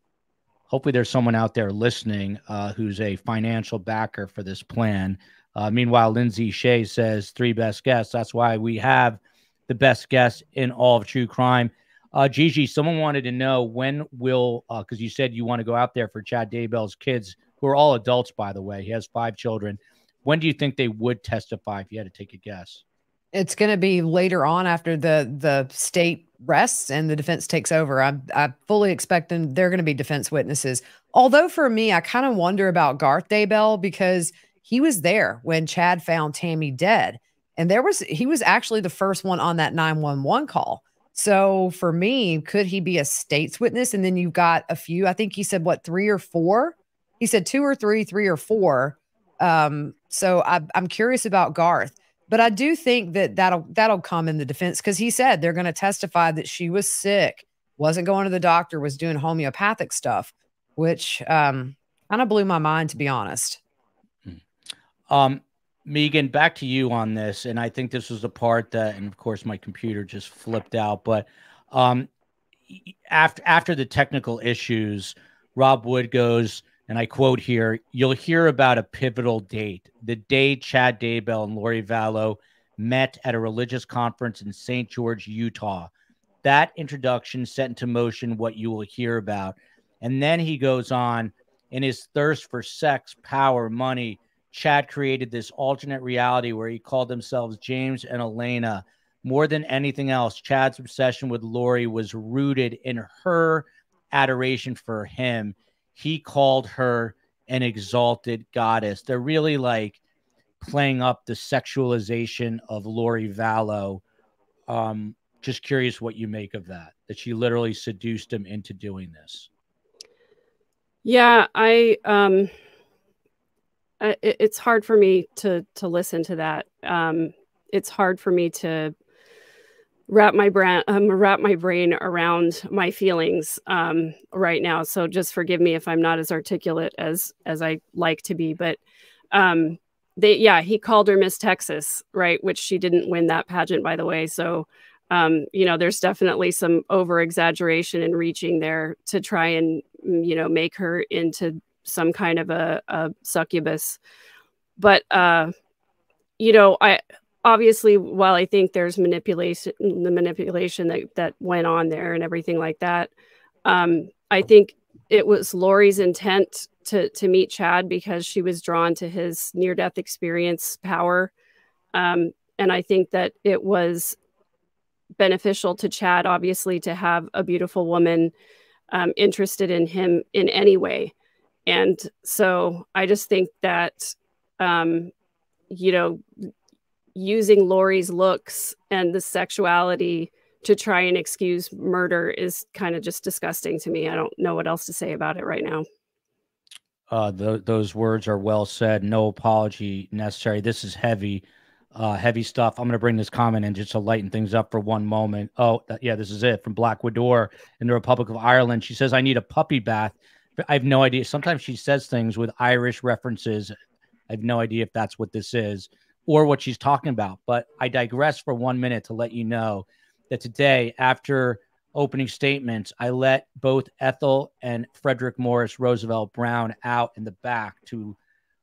hopefully there's someone out there listening uh, who's a financial backer for this plan. Uh, meanwhile, Lindsay Shea says three best guests. That's why we have the best guests in all of true crime. Uh, Gigi, someone wanted to know when will, because uh, you said you want to go out there for Chad Daybell's kids, who are all adults, by the way. He has five children. When do you think they would testify if you had to take a guess? It's going to be later on after the the state rests and the defense takes over. I I fully expect them they're going to be defense witnesses. Although for me, I kind of wonder about Garth Daybell because he was there when Chad found Tammy dead, and there was he was actually the first one on that nine one one call. So for me, could he be a state's witness? And then you've got a few. I think he said what three or four. He said two or three, three or four. Um, so I, I'm curious about Garth. But I do think that that'll that'll come in the defense because he said they're going to testify that she was sick, wasn't going to the doctor, was doing homeopathic stuff, which um, kind of blew my mind to be honest. Hmm. Um, Megan, back to you on this, and I think this was the part that, and of course, my computer just flipped out. But um, after after the technical issues, Rob Wood goes and I quote here, you'll hear about a pivotal date, the day Chad Daybell and Lori Vallow met at a religious conference in St. George, Utah. That introduction set into motion what you will hear about. And then he goes on in his thirst for sex, power, money. Chad created this alternate reality where he called themselves James and Elena. More than anything else, Chad's obsession with Lori was rooted in her adoration for him. He called her an exalted goddess. They're really like playing up the sexualization of Lori Vallow. Um, just curious what you make of that, that she literally seduced him into doing this. Yeah, I um it, it's hard for me to to listen to that. Um it's hard for me to wrap my brain um, wrap my brain around my feelings um, right now. So just forgive me if I'm not as articulate as as I like to be. But um, they, yeah, he called her Miss Texas, right? Which she didn't win that pageant, by the way. So um, you know, there's definitely some over exaggeration and reaching there to try and mm, you know make her into some kind of a, a succubus. But uh, you know, I obviously while i think there's manipulation the manipulation that that went on there and everything like that um, i think it was lori's intent to to meet chad because she was drawn to his near death experience power. Um, and i think that it was beneficial to chad obviously to have a beautiful woman um, interested in him in any way. And so i just think that um, you know using Lori's looks and the sexuality to try and excuse murder is kind of just disgusting to me. I don't know what else to say about it right now. Uh, th- those words are well said. No apology necessary. This is heavy, uh, heavy stuff. I'm going to bring this comment in just to lighten things up for one moment. Oh, th- yeah, this is it from Black Widow in the Republic of Ireland. She says, I need a puppy bath. I have no idea. Sometimes she says things with Irish references. I have no idea if that's what this is or what she's talking about. But I digress for one minute to let you know that today, after opening statements, I let both Ethel and Frederick Morris Roosevelt Brown out in the back to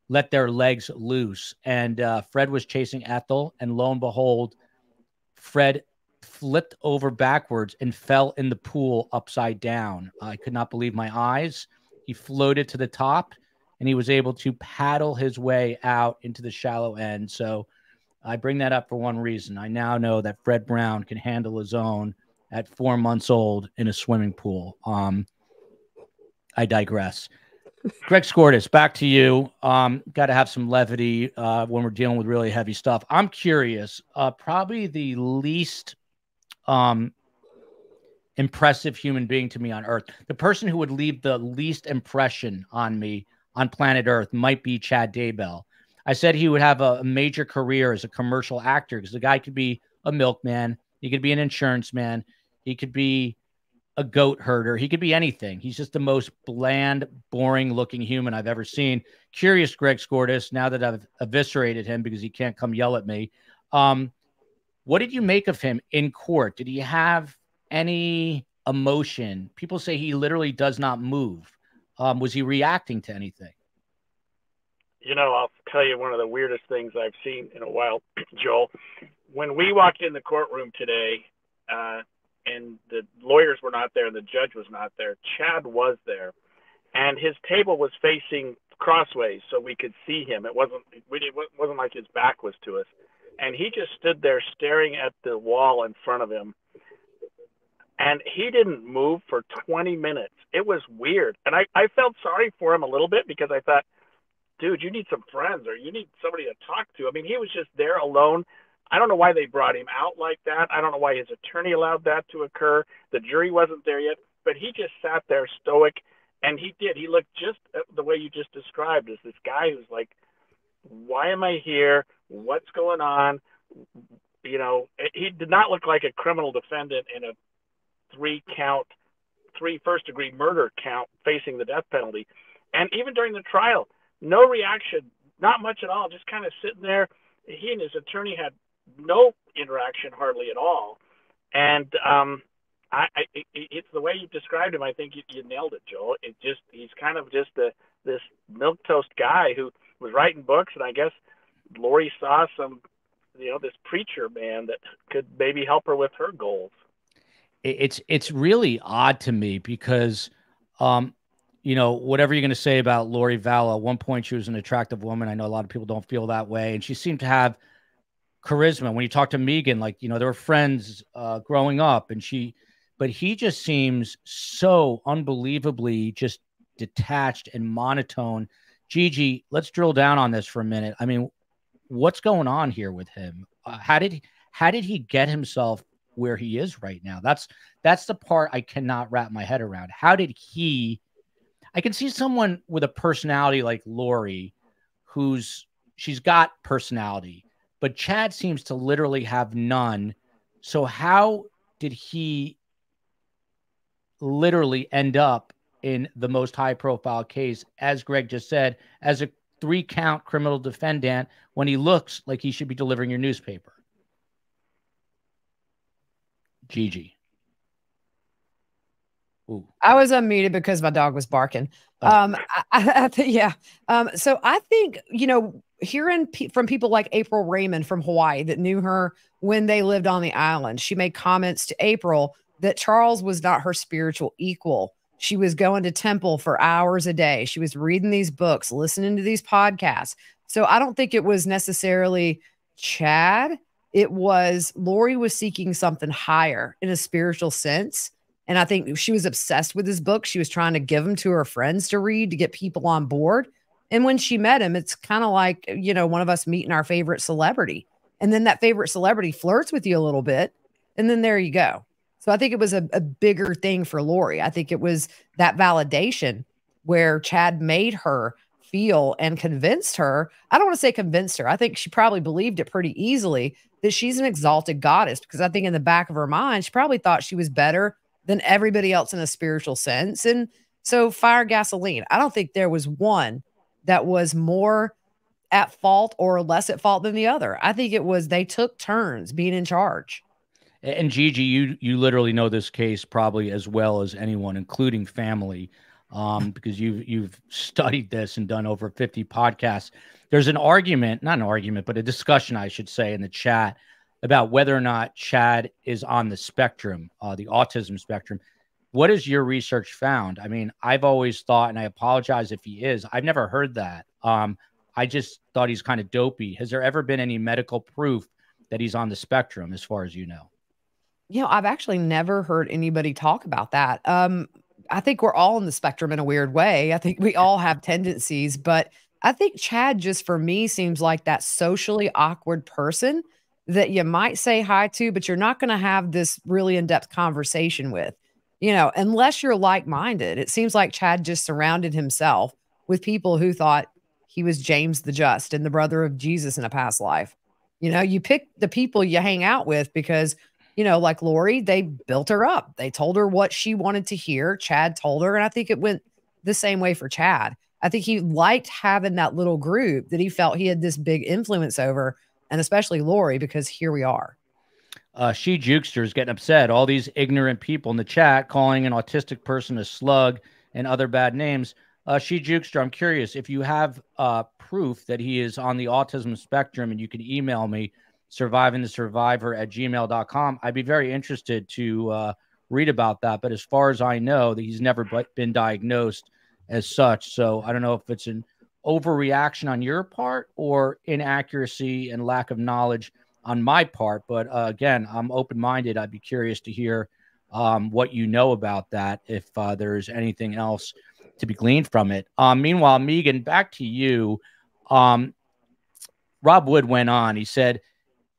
let their legs loose. And uh, Fred was chasing Ethel, and lo and behold, Fred flipped over backwards and fell in the pool upside down. I could not believe my eyes. He floated to the top and he was able to paddle his way out into the shallow end. So I bring that up for one reason. I now know that Fred Brown can handle his own at four months old in a swimming pool. Um, I digress. Greg Skordas, back to you. Um, Got to have some levity uh, when we're dealing with really heavy stuff. I'm curious. Uh, probably the least um, impressive human being to me on earth, the person who would leave the least impression on me on planet Earth might be Chad Daybell. I said he would have a, major career as a commercial actor because the guy could be a milkman, he could be an insurance man, he could be a goat herder, he could be anything. He's just the most bland, boring looking human I've ever seen. Curious, Greg Skordas, now that I've eviscerated him because he can't come yell at me. Um, what did you make of him in court? Did he have any emotion? People say he literally does not move. Um, was he reacting to anything? You know, I'll tell you one of the weirdest things I've seen in a while, Joel. When we walked in the courtroom today, uh, and the lawyers were not there and the judge was not there, Chad was there, and his table was facing crossways so we could see him. It wasn't it wasn't like his back was to us, and he just stood there staring at the wall in front of him and he didn't move for 20 minutes. It was weird. And I, I felt sorry for him a little bit because I thought, dude, you need some friends or you need somebody to talk to. I mean, he was just there alone. I don't know why they brought him out like that. I don't know why his attorney allowed that to occur. The jury wasn't there yet, but he just sat there stoic and he did. He looked just uh, the way you just described as this guy who's like, why am I here? What's going on? You know, eh, he did not look like a criminal defendant in a three count, three first degree murder count facing the death penalty. And even during the trial, no reaction, not much at all, just kind of sitting there. He and his attorney had no interaction hardly at all. And um, I, I, it, it's the way you described him. I think you, you nailed it, Joel. It just he's kind of just a, this milk toast guy who was writing books, and I guess Lori saw some, you know, this preacher man that could maybe help her with her goals it's it's really odd to me because um you know whatever you're going to say about Lori Vallow at one point she was an attractive woman I know a lot of people don't feel that way and she seemed to have charisma. When you talk to Megan, like you know, they were friends uh, growing up, and she, but he just seems so unbelievably just detached and monotone. Gigi, let's drill down on this for a minute. I mean, what's going on here with him? Uh, how did he, how did he get himself where he is right now? That's that's the part I cannot wrap my head around. How did he? I can see someone with a personality like Lori, who's she's got personality, but Chad seems to literally have none. So how did he literally end up in the most high profile case, as Greg just said, as a three count criminal defendant when he looks like he should be delivering your newspaper? Gigi. Ooh. I was unmuted because my dog was barking. Oh. Um, I, I, yeah. Um, so I think you know, hearing pe- from people like April Raymond from Hawaii that knew her when they lived on the island, she made comments to April that Charles was not her spiritual equal. She was going to temple for hours a day. She was reading these books, listening to these podcasts. So I don't think it was necessarily Chad. It was Lori was seeking something higher in a spiritual sense. And I think she was obsessed with his book. She was trying to give them to her friends to read to get people on board. And when she met him, it's kind of like, you know, one of us meeting our favorite celebrity. And then that favorite celebrity flirts with you a little bit. And then there you go. So I think it was a, a bigger thing for Lori. I think it was that validation where Chad made her feel and convinced her. I don't want to say convinced her. I think she probably believed it pretty easily that she's an exalted goddess because I think in the back of her mind, she probably thought she was better than everybody else in a spiritual sense. And so, fire gasoline. I don't think there was one that was more at fault or less at fault than the other. I think it was they took turns being in charge. And Gigi, you you literally know this case probably as well as anyone, including family, um, because you've you've studied this and done over 50 podcasts. There's an argument, not an argument, but a discussion, I should say, in the chat about whether or not Chad is on the spectrum, uh, the autism spectrum. What has your research found? I mean, I've always thought, and I apologize if he is, I've never heard that. Um, I just thought he's kind of dopey. Has there ever been any medical proof that he's on the spectrum, as far as you know? You know, I've actually never heard anybody talk about that. Um, I think we're all in the spectrum in a weird way. I think we all have tendencies, but I think Chad just for me seems like that socially awkward person that you might say hi to, but you're not going to have this really in depth conversation with, you know, unless you're like minded. It seems like Chad just surrounded himself with people who thought he was James the Just and the brother of Jesus in a past life. You know, you pick the people you hang out with because, you know, like Lori, they built her up. They told her what she wanted to hear. Chad told her. And I think it went the same way for Chad. I think he liked having that little group that he felt he had this big influence over and especially Lori, because here we are. Uh, she Jukester is getting upset. All these ignorant people in the chat calling an autistic person a slug and other bad names. Uh, she Jukester, I'm curious if you have uh, proof that he is on the autism spectrum and you can email me surviving the survivor at gmail.com. I'd be very interested to uh, read about that. But as far as I know, that he's never been diagnosed as such. So I don't know if it's an overreaction on your part or inaccuracy and lack of knowledge on my part. But uh, again, I'm open minded. I'd be curious to hear um, what you know about that, if uh, there's anything else to be gleaned from it. Um, meanwhile, Megan, back to you. Um, Rob Wood went on. He said,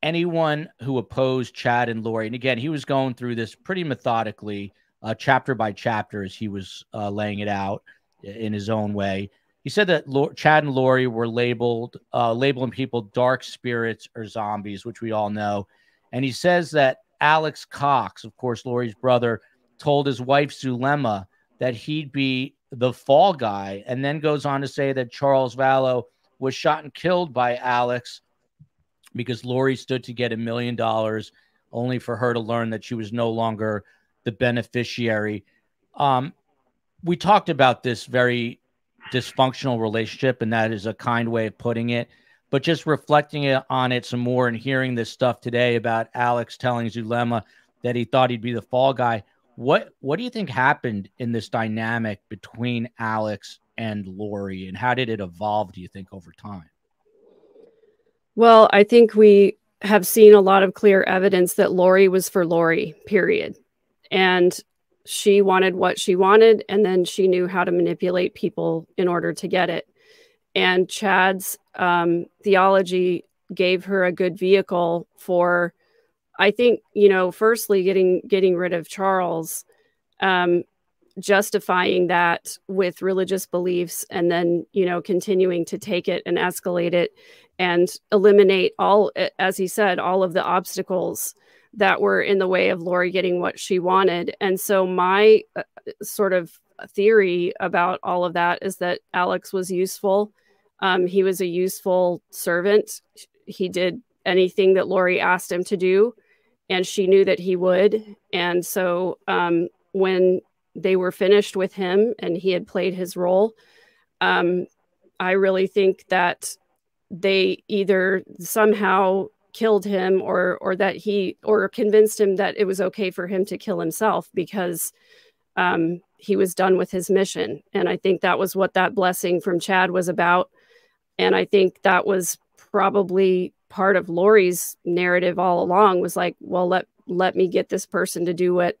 anyone who opposed Chad and Lori, and again, he was going through this pretty methodically, uh, chapter by chapter, as he was uh, laying it out in his own way. He said that Chad and Lori were labeled, uh, labeling people dark spirits or zombies, which we all know. And he says that Alex Cox, of course, Lori's brother, told his wife Zulema that he'd be the fall guy, and then goes on to say that Charles Vallow was shot and killed by Alex because Lori stood to get a million dollars, only for her to learn that she was no longer the beneficiary. Um, we talked about this very dysfunctional relationship, and that is a kind way of putting it. But just reflecting on it some more and hearing this stuff today about Alex telling Zulema that he thought he'd be the fall guy. What what do you think happened in this dynamic between Alex and Lori, and how did it evolve? Do you think over time? Well, I think we have seen a lot of clear evidence that Lori was for Lori, period. And she wanted what she wanted, and then she knew how to manipulate people in order to get it. And Chad's um, theology gave her a good vehicle for, I think, you know, firstly getting getting rid of Charles, um, justifying that with religious beliefs, and then you know continuing to take it and escalate it and eliminate all, as he said, all of the obstacles that were in the way of Lori getting what she wanted. And so my uh, sort of theory about all of that is that Alex was useful. Um, he was a useful servant. He did anything that Lori asked him to do, and she knew that he would. And so um, when they were finished with him and he had played his role, um, I really think that they either somehow killed him or or that he or convinced him that it was okay for him to kill himself because um, he was done with his mission. And i think that was what that blessing from chad was about. And i think that was probably part of lori's narrative all along was like well let let me get this person to do what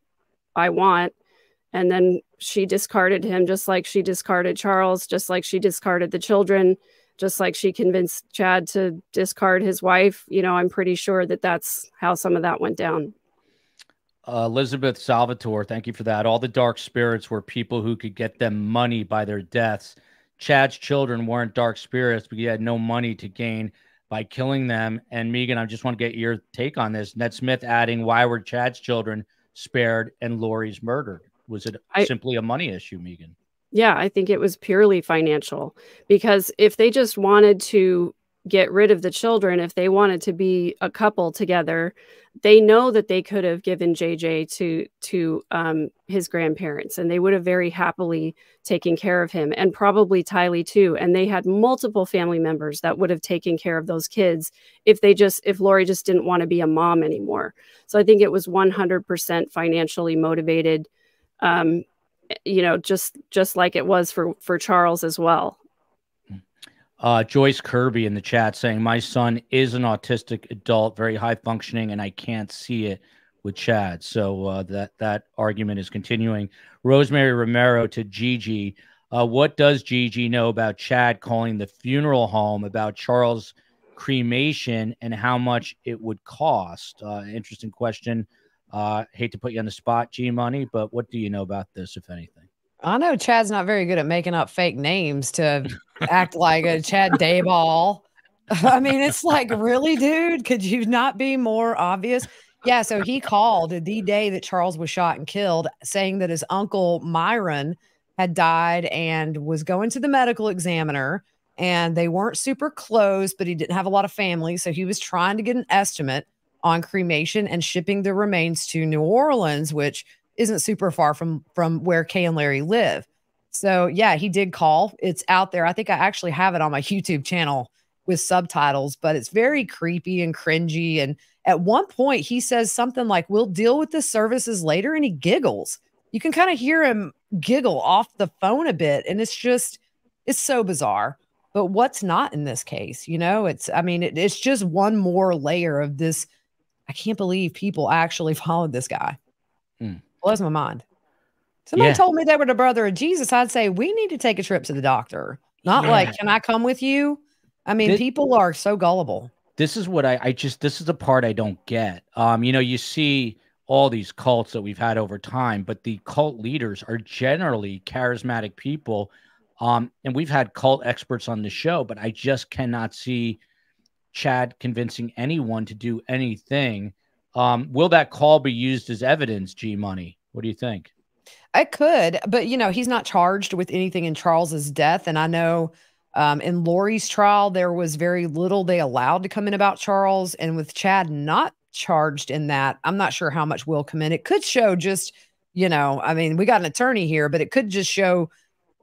i want and then she discarded him just like she discarded charles just like she discarded the children just like she convinced Chad to discard his wife. You know, I'm pretty sure that that's how some of that went down. Uh, Elizabeth Salvatore, thank you for that. All the dark spirits were people who could get them money by their deaths. Chad's children weren't dark spirits, but he had no money to gain by killing them. And Megan, I just want to get your take on this. Ned Smith adding, why were Chad's children spared and Lori's murdered? Was it I, simply a money issue, Megan? Yeah, I think it was purely financial because if they just wanted to get rid of the children, if they wanted to be a couple together, they know that they could have given JJ to to um, his grandparents, and they would have very happily taken care of him, and probably Tylee too. And they had multiple family members that would have taken care of those kids if they just if Lori just didn't want to be a mom anymore. So I think it was 100% financially motivated. Um, you know, just just like it was for for Charles as well. Uh, Joyce Kirby in the chat saying, "My son is an autistic adult, very high functioning, and I can't see it with Chad." So uh, that that argument is continuing. Rosemary Romero to Gigi, uh, what does Gigi know about Chad calling the funeral home about Charles' cremation and how much it would cost? Uh, interesting question. Uh, hate to put you on the spot, G Money, but what do you know about this, if anything? I know Chad's not very good at making up fake names to act like a Chad Dayball. I mean, it's like, really, dude? Could you not be more obvious? Yeah, so he called the day that Charles was shot and killed, saying that his uncle Myron had died and was going to the medical examiner. And they weren't super close, but he didn't have a lot of family. So he was trying to get an estimate on cremation and shipping the remains to New Orleans, which isn't super far from from where Kay and Larry live. So yeah, he did call. It's out there. I think I actually have it on my YouTube channel with subtitles, but it's very creepy and cringy. And at one point, he says something like, "We'll deal with the services later," and he giggles. You can kind of hear him giggle off the phone a bit, and it's just it's so bizarre. But what's not in this case? You know, it's I mean, it, it's just one more layer of this I can't believe people actually followed this guy. Mm. Blows my mind. Somebody yeah. told me they were the brother of Jesus. I'd say we need to take a trip to the doctor. Not yeah. like, can I come with you? I mean, this, people are so gullible. This is what I, I just this is the part I don't get. Um, you know, you see all these cults that we've had over time, but the cult leaders are generally charismatic people. Um, and we've had cult experts on the show, but I just cannot see Chad convincing anyone to do anything. Um, will that call be used as evidence, G Money? What do you think? I could, but you know, he's not charged with anything in Charles's death. And I know um, in Lori's trial, there was very little they allowed to come in about Charles. And with Chad not charged in that, I'm not sure how much will come in. It could show just, you know, I mean, we got an attorney here, but it could just show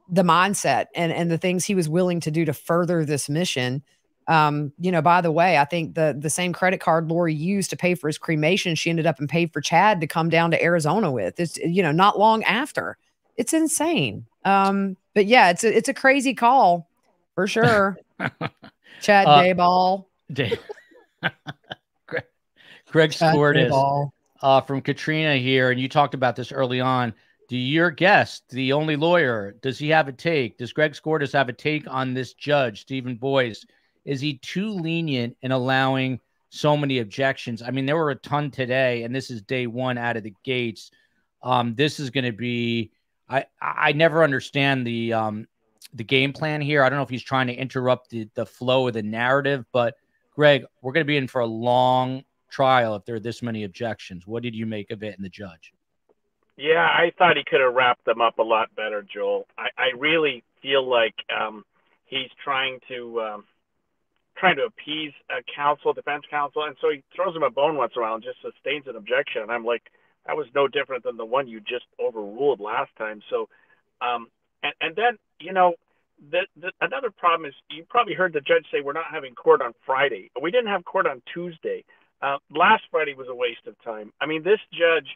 the mindset and and the things he was willing to do to further this mission. Um, you know, by the way, I think the the same credit card Lori used to pay for his cremation, she ended up and paid for Chad to come down to Arizona with. It's you know, not long after. It's insane. Um, but yeah, it's a it's a crazy call for sure. Chad uh, Dayball. Day- Greg Skordas uh, from Katrina here, and you talked about this early on. Do your guest, the only lawyer, does he have a take? Does Greg Skordas have a take on this judge, Steven Boyce? Is he too lenient in allowing so many objections? I mean, there were a ton today, and this is day one out of the gates. Um, this is going to be. I I never understand the um, the game plan here. I don't know if he's trying to interrupt the, the flow of the narrative, but Greg, we're going to be in for a long trial if there are this many objections. What did you make of it and the judge? Yeah, I thought he could have wrapped them up a lot better, Joel. I, I really feel like um, he's trying to um, trying to appease a counsel, defense counsel, and so he throws him a bone once in a while and just sustains an objection. And I'm like, that was no different than the one you just overruled last time. So, um, and, and then you know, the, the, another problem is you probably heard the judge say we're not having court on Friday. We didn't have court on Tuesday. Uh, last Friday was a waste of time. I mean, this judge,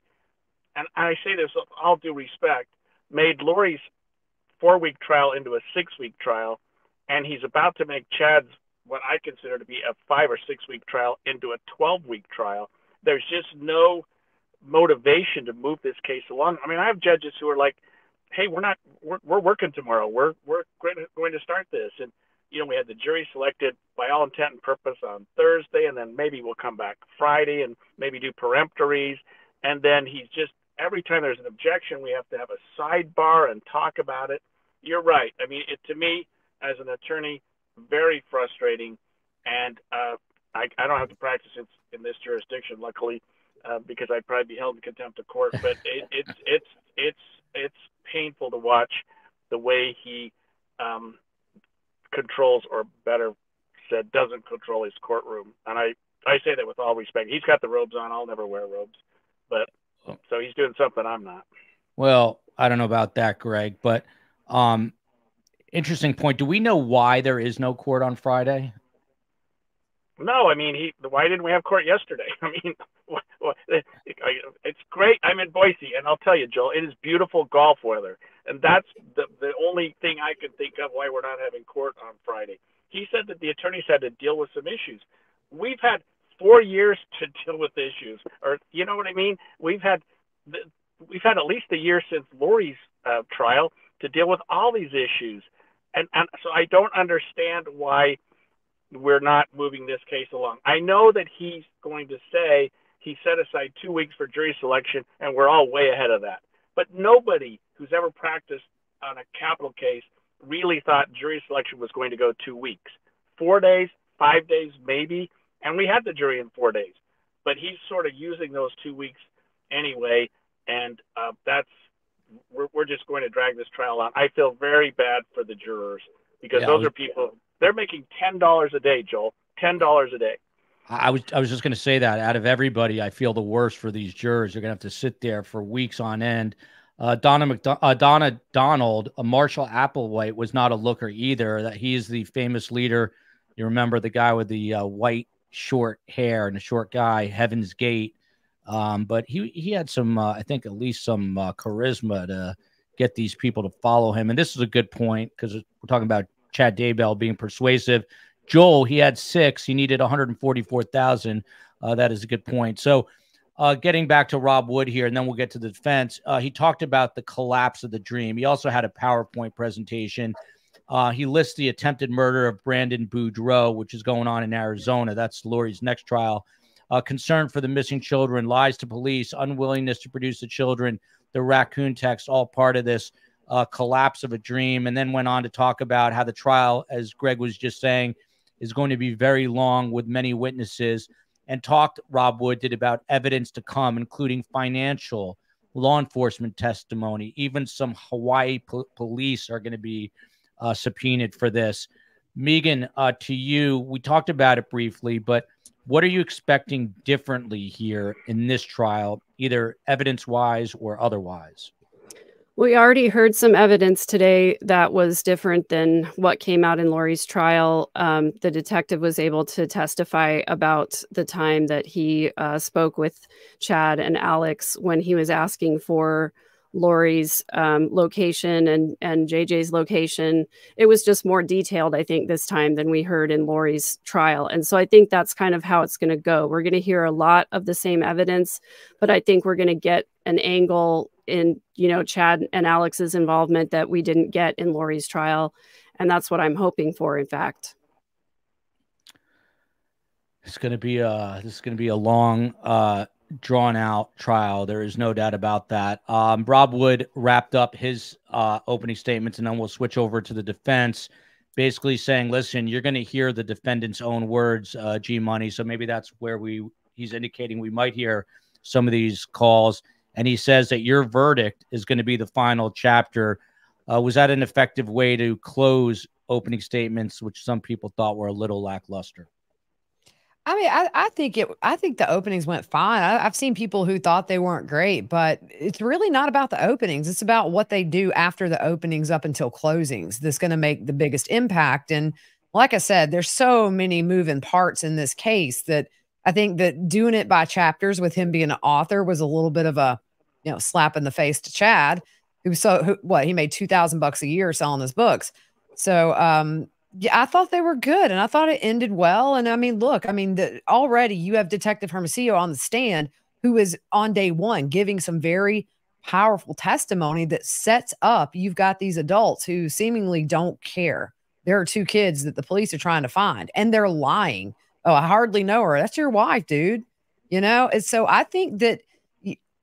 and I say this with all due respect, made Lori's four week trial into a six week trial, and he's about to make Chad's what I consider to be a five or six week trial into a 12 week trial. There's just no motivation to move this case along. I mean, I have judges who are like, hey, we're not, we're, we're working tomorrow. We're, we're going to start this. And, you know, we had the jury selected by all intent and purpose on Thursday, and then maybe we'll come back Friday and maybe do peremptories. And then he's just, every time there's an objection, we have to have a sidebar and talk about it. You're right. I mean, it, to me, as an attorney, very frustrating. And uh, I, I don't have to practice it in this jurisdiction, luckily, uh, because I'd probably be held in contempt of court. But it, it's, it's, it's, it's painful to watch the way he um, controls, or better said, doesn't control his courtroom. And I, I say that with all respect. He's got the robes on. I'll never wear robes, but so he's doing something I'm not. Well, I don't know about that, Greg, but um, interesting point. Do we know why there is no court on Friday? No, I mean, he. Why didn't we have court yesterday? I mean, it's great. I'm in Boise, and I'll tell you, Joel, it is beautiful golf weather, and that's the the only thing I can think of why we're not having court on Friday. He said that the attorneys had to deal with some issues. We've had four years to deal with issues, or you know what I mean? We've had we've had at least a year since Lori's uh, trial to deal with all these issues, and and so I don't understand why we're not moving this case along. I know that he's going to say he set aside two weeks for jury selection, and we're all way ahead of that. But nobody who's ever practiced on a capital case really thought jury selection was going to go two weeks. Four days, five days, maybe. And we had the jury in four days. But he's sort of using those two weeks anyway. And uh, that's, we're, we're just going to drag this trial out. I feel very bad for the jurors because yeah, those are people they're making ten dollars a day, Joel. Ten dollars a day. I was I was just going to say that out of everybody, I feel the worst for these jurors. They're going to have to sit there for weeks on end. Uh, Donna McDo- uh, Donna Donald, a Marshall Applewhite, was not a looker either. That he is the famous leader. You remember the guy with the uh, white short hair and the short guy, Heaven's Gate. Um, but he he had some, uh, I think, at least some uh, charisma to get these people to follow him. And this is a good point because we're talking about Chad Daybell being persuasive. Joel, he had six. He needed 144,000. Uh, that is a good point. So, uh, getting back to Rob Wood here, and then we'll get to the defense. Uh, he talked about the collapse of the dream. He also had a PowerPoint presentation. Uh, he lists the attempted murder of Brandon Boudreaux, which is going on in Arizona. That's Lori's next trial. Uh, concern for the missing children, lies to police, unwillingness to produce the children, the raccoon text, all part of this uh, collapse of a dream, and then went on to talk about how the trial, as Greg was just saying, is going to be very long with many witnesses, and talked, Rob Wood did about evidence to come, including financial, law enforcement testimony, even some Hawaii po- police are going to be uh, subpoenaed for this. Megan, uh, to you, we talked about it briefly, but what are you expecting differently here in this trial, either evidence wise or otherwise? We already heard some evidence today that was different than what came out in Lori's trial. Um, the detective was able to testify about the time that he uh, spoke with Chad and Alex when he was asking for Lori's um, location and and JJ's location. It was just more detailed, I think, this time than we heard in Lori's trial. And so I think that's kind of how it's going to go. We're going to hear a lot of the same evidence, but I think we're going to get an angle in you know Chad and Alex's involvement that we didn't get in Lori's trial, and that's what I'm hoping for. In fact. It's going to be a this is going to be a long uh drawn out trial. There is no doubt about that. Um, Rob Wood wrapped up his uh, opening statements, and then we'll switch over to the defense, basically saying, "Listen, you're going to hear the defendant's own words, uh, G Money." So maybe that's where we he's indicating we might hear some of these calls, and he says that your verdict is going to be the final chapter. Uh, was that an effective way to close opening statements, which some people thought were a little lackluster? I mean, I, I think it. I think the openings went fine. I, have seen people who thought they weren't great, but it's really not about the openings. It's about what they do after the openings up until closings. That's going to make the biggest impact. And like I said, there's so many moving parts in this case that I think that doing it by chapters with him being an author was a little bit of a, you know, slap in the face to Chad, who so who, what he made two thousand bucks a year selling his books. So um, yeah, I thought they were good and I thought it ended well. And I mean, look, I mean, the, already you have Detective Hermosillo on the stand who is on day one giving some very powerful testimony that sets up you've got these adults who seemingly don't care. There are two kids that the police are trying to find and they're lying. Oh, I hardly know her. That's your wife, dude. You know, and so I think that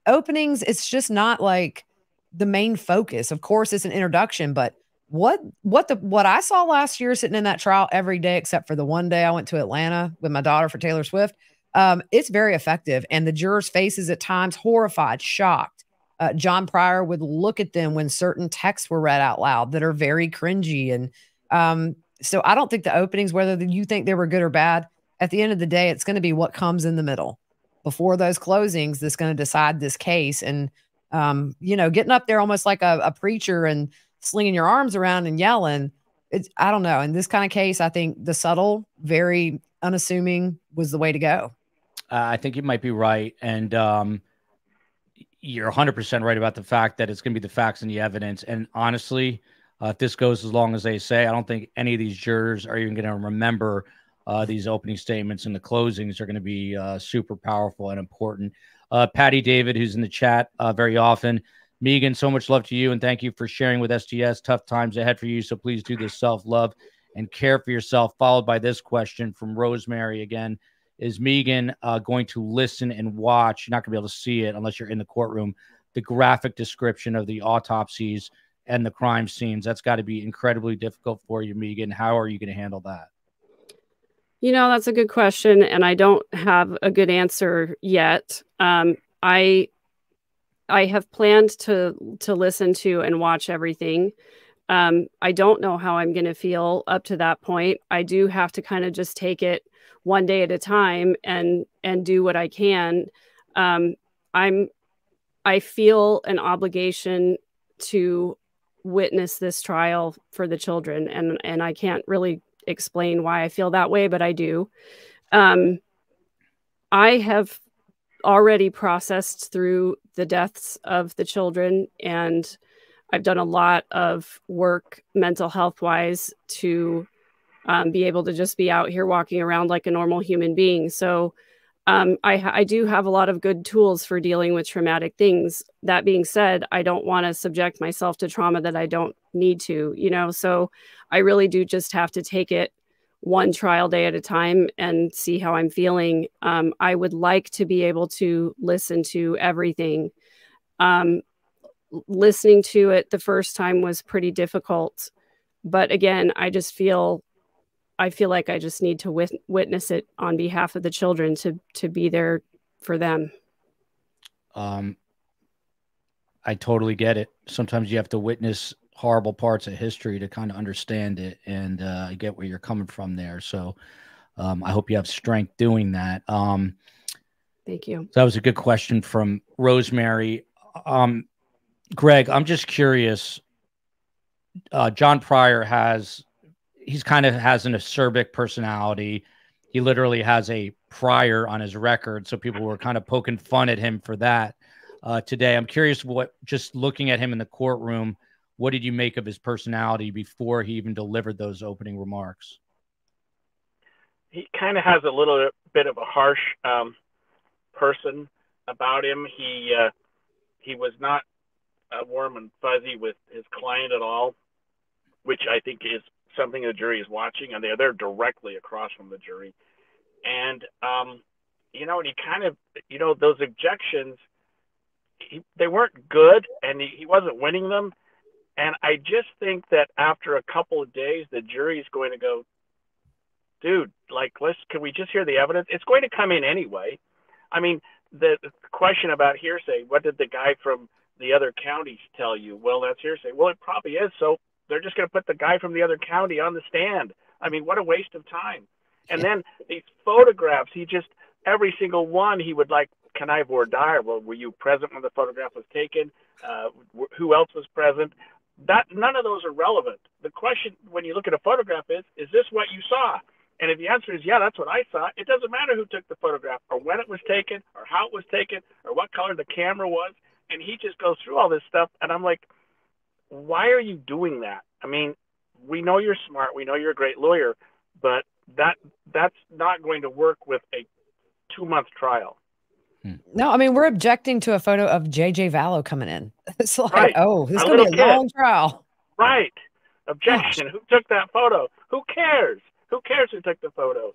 openings, it's just not like the main focus. Of course, it's an introduction, but what what the what I saw last year sitting in that trial every day except for the one day I went to Atlanta with my daughter for Taylor Swift. Um, it's very effective, and the jurors' faces at times horrified, shocked. Uh, John Prior would look at them when certain texts were read out loud that are very cringy, and um, so I don't think the openings, whether you think they were good or bad, at the end of the day, it's going to be what comes in the middle before those closings that's going to decide this case. And um, you know, getting up there almost like a, a preacher and slinging your arms around and yelling. It's, I don't know. In this kind of case, I think the subtle, very unassuming was the way to go. Uh, I think you might be right. And um, you're 100% right about the fact that it's going to be the facts and the evidence. And honestly, uh, if this goes as long as they say, I don't think any of these jurors are even going to remember uh, these opening statements and the closings are going to be uh, super powerful and important. Uh, Patty David, who's in the chat uh, very often, Megan, so much love to you and thank you for sharing with STS. Tough times ahead for you. So please do this self love and care for yourself. Followed by this question from Rosemary again Is Megan uh, going to listen and watch? You're not going to be able to see it unless you're in the courtroom. The graphic description of the autopsies and the crime scenes. That's got to be incredibly difficult for you, Megan. How are you going to handle that? You know, that's a good question. And I don't have a good answer yet. Um, I I have planned to to listen to and watch everything. Um, I don't know how I'm going to feel up to that point. I do have to kind of just take it one day at a time and and do what I can. Um, I'm I feel an obligation to witness this trial for the children, and and I can't really explain why I feel that way, but I do. Um, I have already processed through the deaths of the children and I've done a lot of work mental health wise to um, be able to just be out here walking around like a normal human being. So um, I, I, do have a lot of good tools for dealing with traumatic things. That being said, I don't want to subject myself to trauma that I don't need to, you know. So I really do just have to take it one trial day at a time and see how I'm feeling. Um, I would like to be able to listen to everything. Um, listening to it the first time was pretty difficult, but again, I just feel I feel like I just need to wit witness it on behalf of the children to to be there for them. Um, I totally get it. Sometimes you have to witness horrible parts of history to kind of understand it and uh, get where you're coming from there. So um, I hope you have strength doing that. Um, Thank you. So that was a good question from Rosemary. Um, Greg, I'm just curious. Uh, John Prior has, he's kind of has an acerbic personality. He literally has a prior on his record. So people were kind of poking fun at him for that. uh, today. I'm curious what, just looking at him in the courtroom, what did you make of his personality before he even delivered those opening remarks? He kind of has a little bit of a harsh um, person about him. He uh, he was not uh, warm and fuzzy with his client at all, which I think is something the jury is watching, and they're they're directly across from the jury, and um, you know, and he kind of, you know, those objections, he, they weren't good, and he, he wasn't winning them, and I just think that after a couple of days, the jury is going to go, dude, like, let's can we just hear the evidence? It's going to come in anyway. I mean, the, question about hearsay, what did the guy from the other counties tell you? Well, that's hearsay. Well, it probably is. So they're just going to put the guy from the other county on the stand. I mean, what a waste of time. And then these photographs, he just every single one he would like can connive or die. Well, were you present when the photograph was taken? Uh, who else was present? That none of those are relevant. The question when you look at a photograph is, is this what you saw? And if the answer is yeah, that's what I saw, it doesn't matter who took the photograph or when it was taken or how it was taken or what color the camera was. And he just goes through all this stuff, and I'm like, why are you doing that? I mean, we know you're smart, we know you're a great lawyer, but that that's not going to work with a two month trial. No, I mean we're objecting to a photo of JJ Vallow coming in. It's like, right. oh, this is gonna be a kid. long trial. Right. Objection. Gosh. Who took that photo? Who cares? Who cares who took the photo?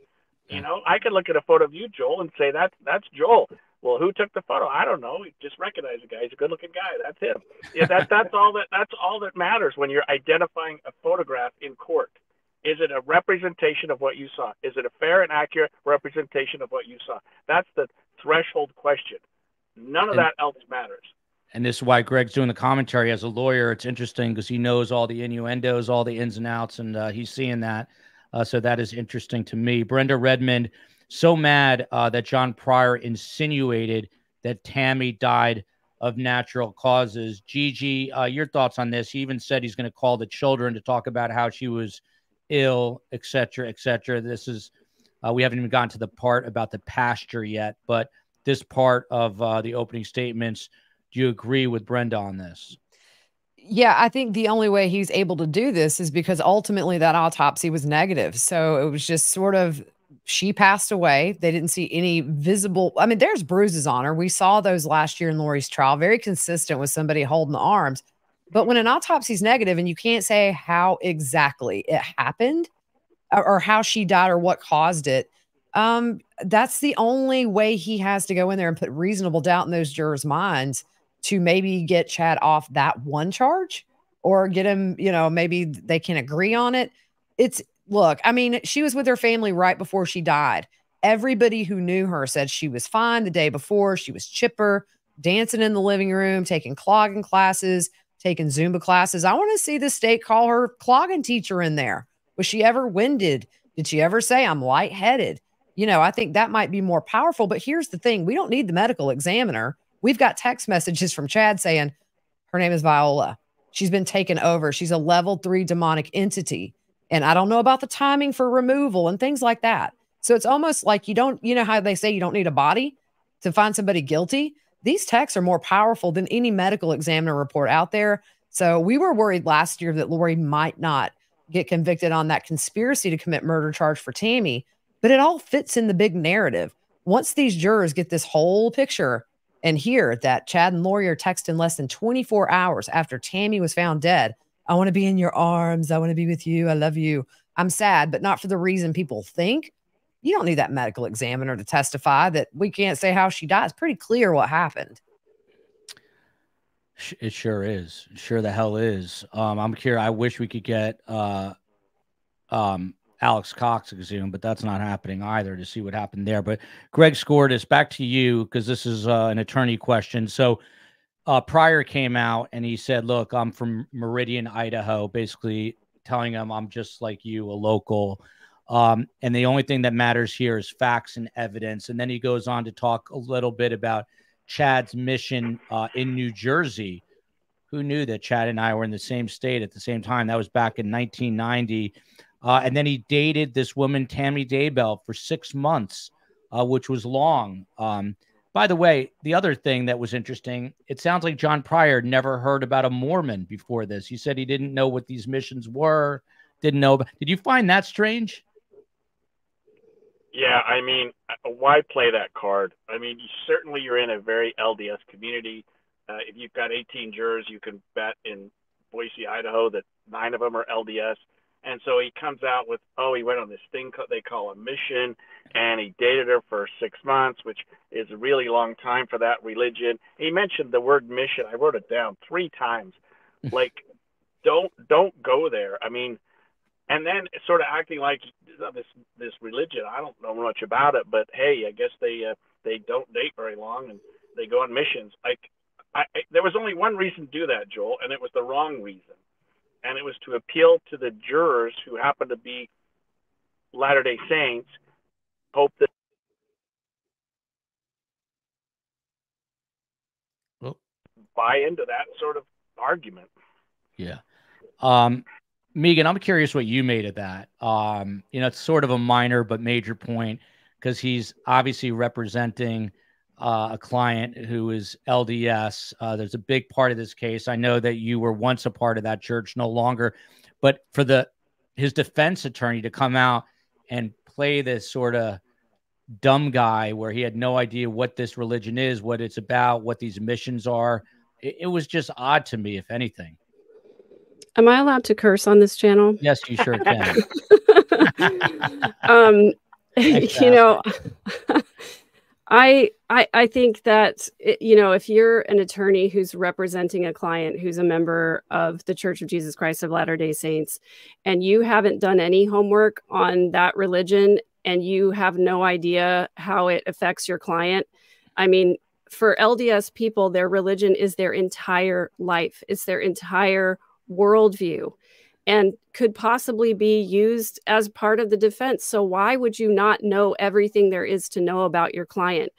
You know, I could look at a photo of you, Joel, and say that's that's Joel. Well, who took the photo? I don't know. just recognize the guy. He's a good-looking guy. That's him. Yeah, that that's all that that's all that matters when you're identifying a photograph in court. Is it a representation of what you saw? Is it a fair and accurate representation of what you saw? That's the threshold question. None of and, that else matters. And this is why Greg's doing the commentary as a lawyer. It's interesting because he knows all the innuendos, all the ins and outs, and uh, he's seeing that. Uh, so that is interesting to me. Brenda Redmond, so mad uh, that John Prior insinuated that Tammy died of natural causes. Gigi, uh, your thoughts on this? He even said he's going to call the children to talk about how she was ill, etc., etc. This is uh, we haven't even gotten to the part about the pasture yet, but this part of uh, the opening statements. Do you agree with Brenda on this? Yeah, I think the only way he's able to do this is because ultimately that autopsy was negative. So it was just sort of she passed away. They didn't see any visible. I mean, there's bruises on her. We saw those last year in Lori's trial, very consistent with somebody holding the arms. But when an autopsy is negative and you can't say how exactly it happened or, how she died or what caused it, um, that's the only way he has to go in there and put reasonable doubt in those jurors' minds to maybe get Chad off that one charge or get him, you know, maybe they can agree on it. It's look, I mean, she was with her family right before she died. Everybody who knew her said she was fine the day before. She was chipper, dancing in the living room, taking clogging classes taking Zumba classes. I want to see the state call her clogging teacher in there. Was she ever winded? Did she ever say, I'm lightheaded? You know, I think that might be more powerful. But here's the thing we don't need the medical examiner. We've got text messages from Chad saying her name is Viola. She's been taken over. She's a level three demonic entity. And I don't know about the timing for removal and things like that. So it's almost like you don't, you know, how they say you don't need a body to find somebody guilty these texts are more powerful than any medical examiner report out there. So we were worried last year that Lori might not get convicted on that conspiracy to commit murder charge for Tammy, but it all fits in the big narrative. Once these jurors get this whole picture and hear that Chad and Lori are texting less than 24 hours after Tammy was found dead, I want to be in your arms. I want to be with you. I love you. I'm sad, but not for the reason people think you don't need that medical examiner to testify that we can't say how she died. It's pretty clear what happened. It sure is. Sure the hell is. Um, I'm curious. I wish we could get uh, um, Alex Cox Zoom, but that's not happening either to see what happened there. But Greg Skordas back to you because this is uh, an attorney question. So uh, Prior came out and he said, Look, I'm from Meridian, Idaho, basically telling him I'm just like you, a local. Um, and the only thing that matters here is facts and evidence. And then he goes on to talk a little bit about Chad's mission uh, in New Jersey. Who knew that Chad and I were in the same state at the same time? That was back in 1990. Uh, and then he dated this woman, Tammy Daybell, for six months, uh, which was long. Um, by the way, the other thing that was interesting, it sounds like John Prior never heard about a Mormon before this. He said he didn't know what these missions were, didn't know. Did you find that strange? Yeah, I mean, uh, why play that card? I mean, certainly you're in a very LDS community. Uh, if you've got 18 jurors, you can bet in Boise, Idaho, that nine of them are LDS. And so he comes out with, oh, he went on this thing they call a mission, and he dated her for six months, which is a really long time for that religion. He mentioned the word mission. I wrote it down three times. like, don't don't go there. I mean, and then sort of acting like this this religion. I don't know much about it, but hey, I guess they uh, they don't date very long and they go on missions. Like, I, I, there was only one reason to do that, Joel, and it was the wrong reason and it was to appeal to the jurors who happen to be Latter day Saints, hope that. Well, buy into that sort of argument. Yeah. Um, Megan, I'm curious what you made of that. Um, you know, it's sort of a minor but major point because he's obviously representing uh, a client who is LDS. Uh, there's a big part of this case. I know that you were once a part of that church, no longer, but for the his defense attorney to come out and play this sort of dumb guy where he had no idea what this religion is, what it's about, what these missions are. It, it was just odd to me, if anything. Am I allowed to curse on this channel? Yes, you sure can. um, you know, I, I I think that you know if you're an attorney who's representing a client who's a member of the Church of Jesus Christ of Latter-day Saints and you haven't done any homework on that religion and you have no idea how it affects your client I mean for LDS people their religion is their entire life it's their entire worldview and could possibly be used as part of the defense. So why would you not know everything there is to know about your client?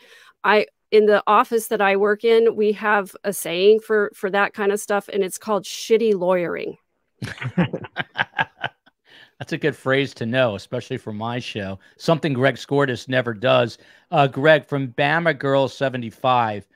I in the office that I work in, we have a saying for for that kind of stuff and it's called shitty lawyering. That's a good phrase to know, especially for my show. Something Greg Skordas never does. Uh, Greg from Bama Girl 75.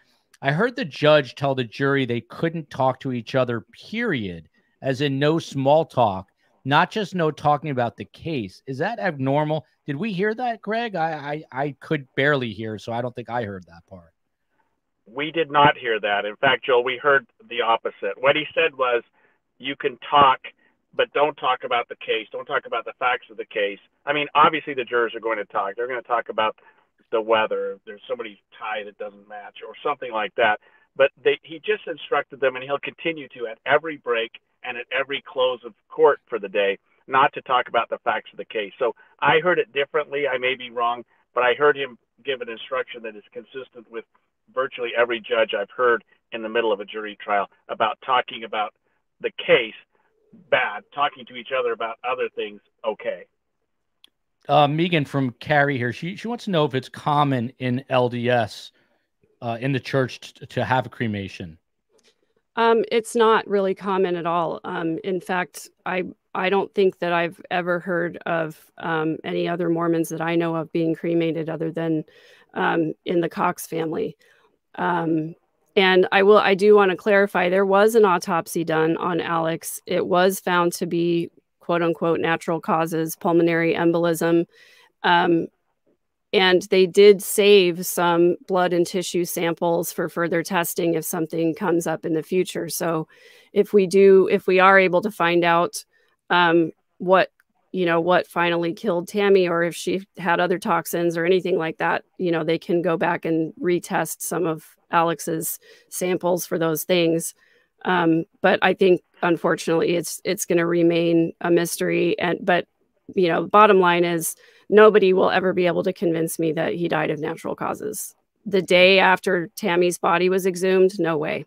I heard the judge tell the jury they couldn't talk to each other, period as in no small talk, not just no talking about the case. Is that abnormal? Did we hear that, Greg? I, I, I could barely hear, so I don't think I heard that part. We did not hear that. In fact, Joel, we heard the opposite. What he said was, you can talk, but don't talk about the case. Don't talk about the facts of the case. I mean, obviously the jurors are going to talk. They're going to talk about the weather. There's somebody's tie that doesn't match or something like that. But they, he just instructed them, and he'll continue to at every break and at every close of court for the day, not to talk about the facts of the case. So I heard it differently. I may be wrong, but I heard him give an instruction that is consistent with virtually every judge I've heard in the middle of a jury trial about talking about the case bad, talking to each other about other things okay. Uh, Megan from Carrie here. She she wants to know if it's common in LDS uh, in the church t- to have a cremation. Um, it's not really common at all. Um, in fact, I I don't think that I've ever heard of um, any other Mormons that I know of being cremated other than um, in the Cox family. Um, and I will I do want to clarify there was an autopsy done on Alex. It was found to be quote unquote natural causes, pulmonary embolism. Um, and they did save some blood and tissue samples for further testing if something comes up in the future. So, if we do, if we are able to find out um, what you know what finally killed Tammy, or if she had other toxins or anything like that, you know, they can go back and retest some of Alex's samples for those things. Um, but I think, unfortunately, it's it's going to remain a mystery. And but you know, bottom line is nobody will ever be able to convince me that he died of natural causes. The day after Tammy's body was exhumed, no way.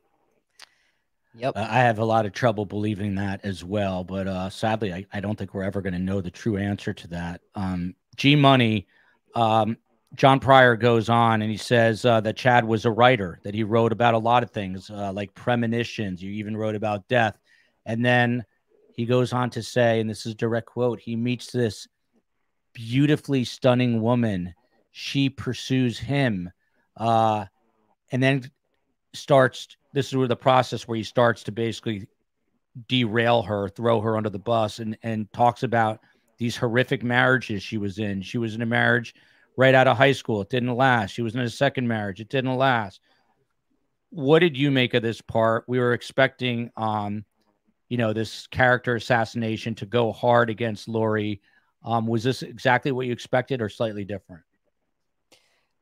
Yep. Uh, I have a lot of trouble believing that as well. But uh, sadly, I, I, don't think we're ever going to know the true answer to that. Um, G Money, um, John Prior goes on and he says uh, that Chad was a writer, that he wrote about a lot of things uh, like premonitions. You even wrote about death. And then he goes on to say, and this is direct quote, he meets this beautifully stunning woman. She pursues him. Uh, and then starts. This is where the process where he starts to basically derail her, throw her under the bus, and and talks about these horrific marriages she was in. She was in a marriage right out of high school. It didn't last. She was in a second marriage. It didn't last. What did you make of this part? We were expecting, um, you know, this character assassination to go hard against Lori. Um, was this exactly what you expected or slightly different?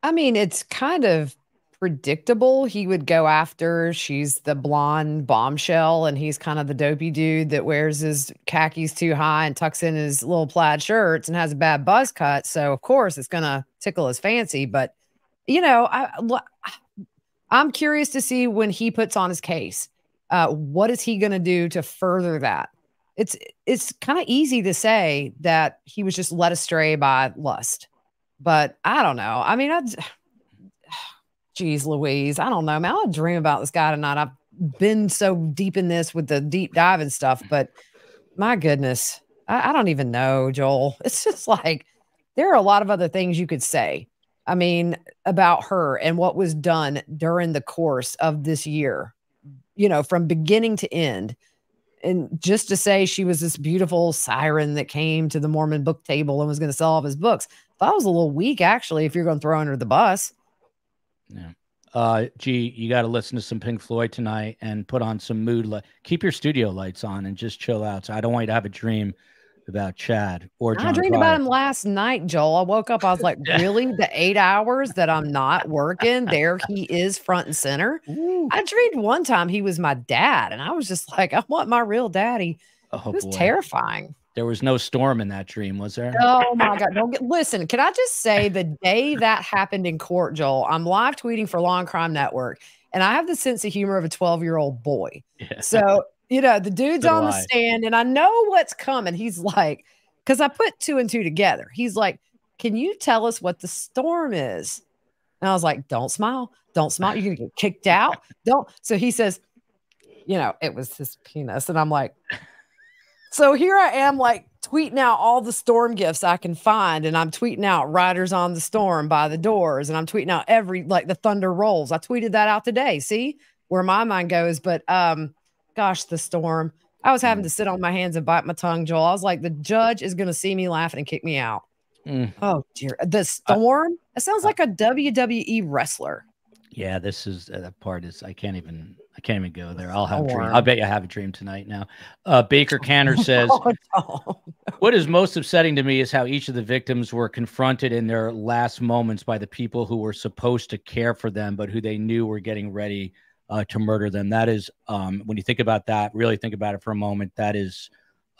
I mean, it's kind of predictable he would go after. She's the blonde bombshell, and he's kind of the dopey dude that wears his khakis too high and tucks in his little plaid shirts and has a bad buzz cut. So of course it's gonna tickle his fancy. But you know, I I'm curious to see when he puts on his case. Uh, what is he gonna do to further that? It's it's kind of easy to say that he was just led astray by lust, but I don't know. I mean, I'd geez, Louise, I don't know, man. I dream about this guy tonight. I've been so deep in this with the deep dive and stuff, but my goodness, I, I don't even know, Joel. It's just like there are a lot of other things you could say. I mean, about her and what was done during the course of this year, you know, from beginning to end. And just to say she was this beautiful siren that came to the Mormon book table and was going to sell all of his books, that was a little weak, actually, if you're going to throw under the bus. Yeah. Uh, gee, you got to listen to some Pink Floyd tonight and put on some mood. Keep your studio lights on and just chill out. So I don't want you to have a dream about Chad or John I dreamed Prior. about him last night, Joel. I woke up, I was like, really? The eight hours that I'm not working, there he is front and center. Ooh. I dreamed one time he was my dad, and I was just like, I want my real daddy. Oh, it was boy. terrifying. There was no storm in that dream, was there? Oh my God. Don't get listen. Can I just say the day that happened in court, Joel, I'm live tweeting for Law and Crime Network, and I have the sense of humor of a 12 year old boy. Yeah. So, you know, the dude's so on the I. stand, and I know what's coming. He's like, because I put two and two together. He's like, Can you tell us what the storm is? And I was like, Don't smile. Don't smile. You're going to get kicked out. Don't. So he says, You know, it was his penis. And I'm like, so here I am, like tweeting out all the storm gifts I can find, and I'm tweeting out "Riders on the Storm" by the Doors, and I'm tweeting out every like the thunder rolls. I tweeted that out today. See where my mind goes, but um, gosh, the storm. I was having to sit on my hands and bite my tongue, Joel. I was like, the judge is going to see me laughing and kick me out. Mm. Oh dear, the storm. it sounds like a WWE wrestler. Yeah, this is uh, that part is I can't even I can't even go there. I'll have a dream. I'll bet you I have a dream tonight now. Uh, Baker Canner says, oh, no. What is most upsetting to me is how each of the victims were confronted in their last moments by the people who were supposed to care for them, but who they knew were getting ready uh, to murder them. That is, um, when you think about that, really think about it for a moment, that is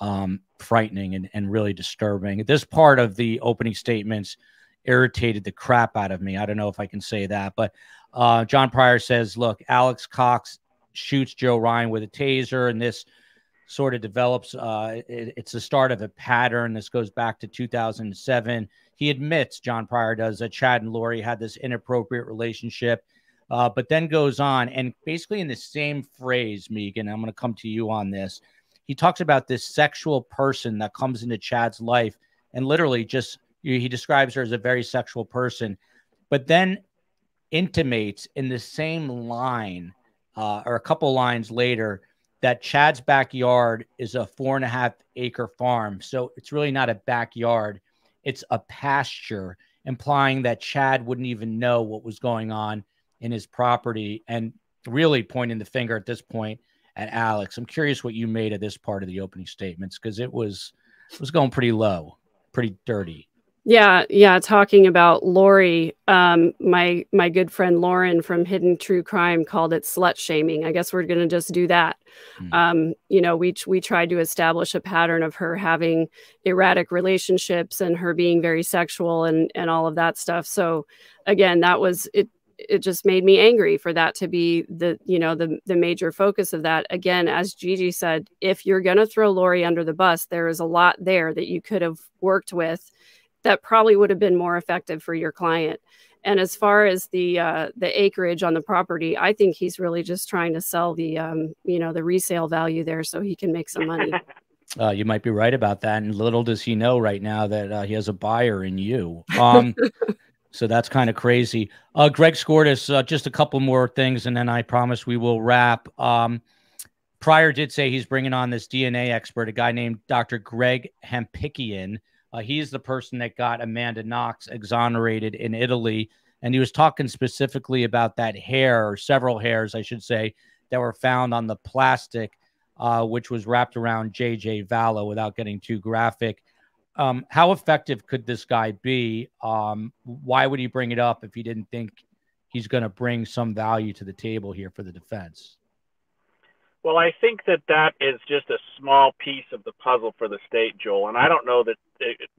um, frightening and, and really disturbing. This part of the opening statements irritated the crap out of me. I don't know if I can say that, but uh, John Prior says, look, Alex Cox shoots Joe Ryan with a taser, and this sort of develops. Uh, it, it's the start of a pattern. This goes back to 2007. He admits, John Prior does, that Chad and Lori had this inappropriate relationship, uh, but then goes on and basically in the same phrase, Megan, I'm going to come to you on this. He talks about this sexual person that comes into Chad's life and literally just he describes her as a very sexual person, but then intimates in the same line uh, or a couple lines later that Chad's backyard is a four and a half acre farm. So it's really not a backyard, it's a pasture, implying that Chad wouldn't even know what was going on in his property and really pointing the finger at this point at Alex. I'm curious what you made of this part of the opening statements because it was it was going pretty low, pretty dirty. Yeah, yeah. Talking about Lori, um, my my good friend Lauren from Hidden True Crime called it slut shaming. I guess we're going to just do that. Mm. Um, you know, we we tried to establish a pattern of her having erratic relationships and her being very sexual and and all of that stuff. So, again, that was it. It just made me angry for that to be the you know the the major focus of that. Again, as Gigi said, if you're going to throw Lori under the bus, there is a lot there that you could have worked with that probably would have been more effective for your client. And as far as the uh, the acreage on the property, I think he's really just trying to sell the um, you know the resale value there so he can make some money. Uh, you might be right about that. And little does he know right now that uh, he has a buyer in you. Um, So that's kind of crazy. Uh, Greg Skordas, uh, just a couple more things, and then I promise we will wrap. Um, Prior did say he's bringing on this DNA expert, a guy named Dr. Greg Hampikian. Uh, he's the person that got Amanda Knox exonerated in Italy. And he was talking specifically about that hair, or several hairs, I should say, that were found on the plastic, uh, which was wrapped around JJ Vallow without getting too graphic. Um, how effective could this guy be? Um, why would he bring it up if he didn't think he's going to bring some value to the table here for the defense? Well, I think that that is just a small piece of the puzzle for the state, Joel. And I don't know that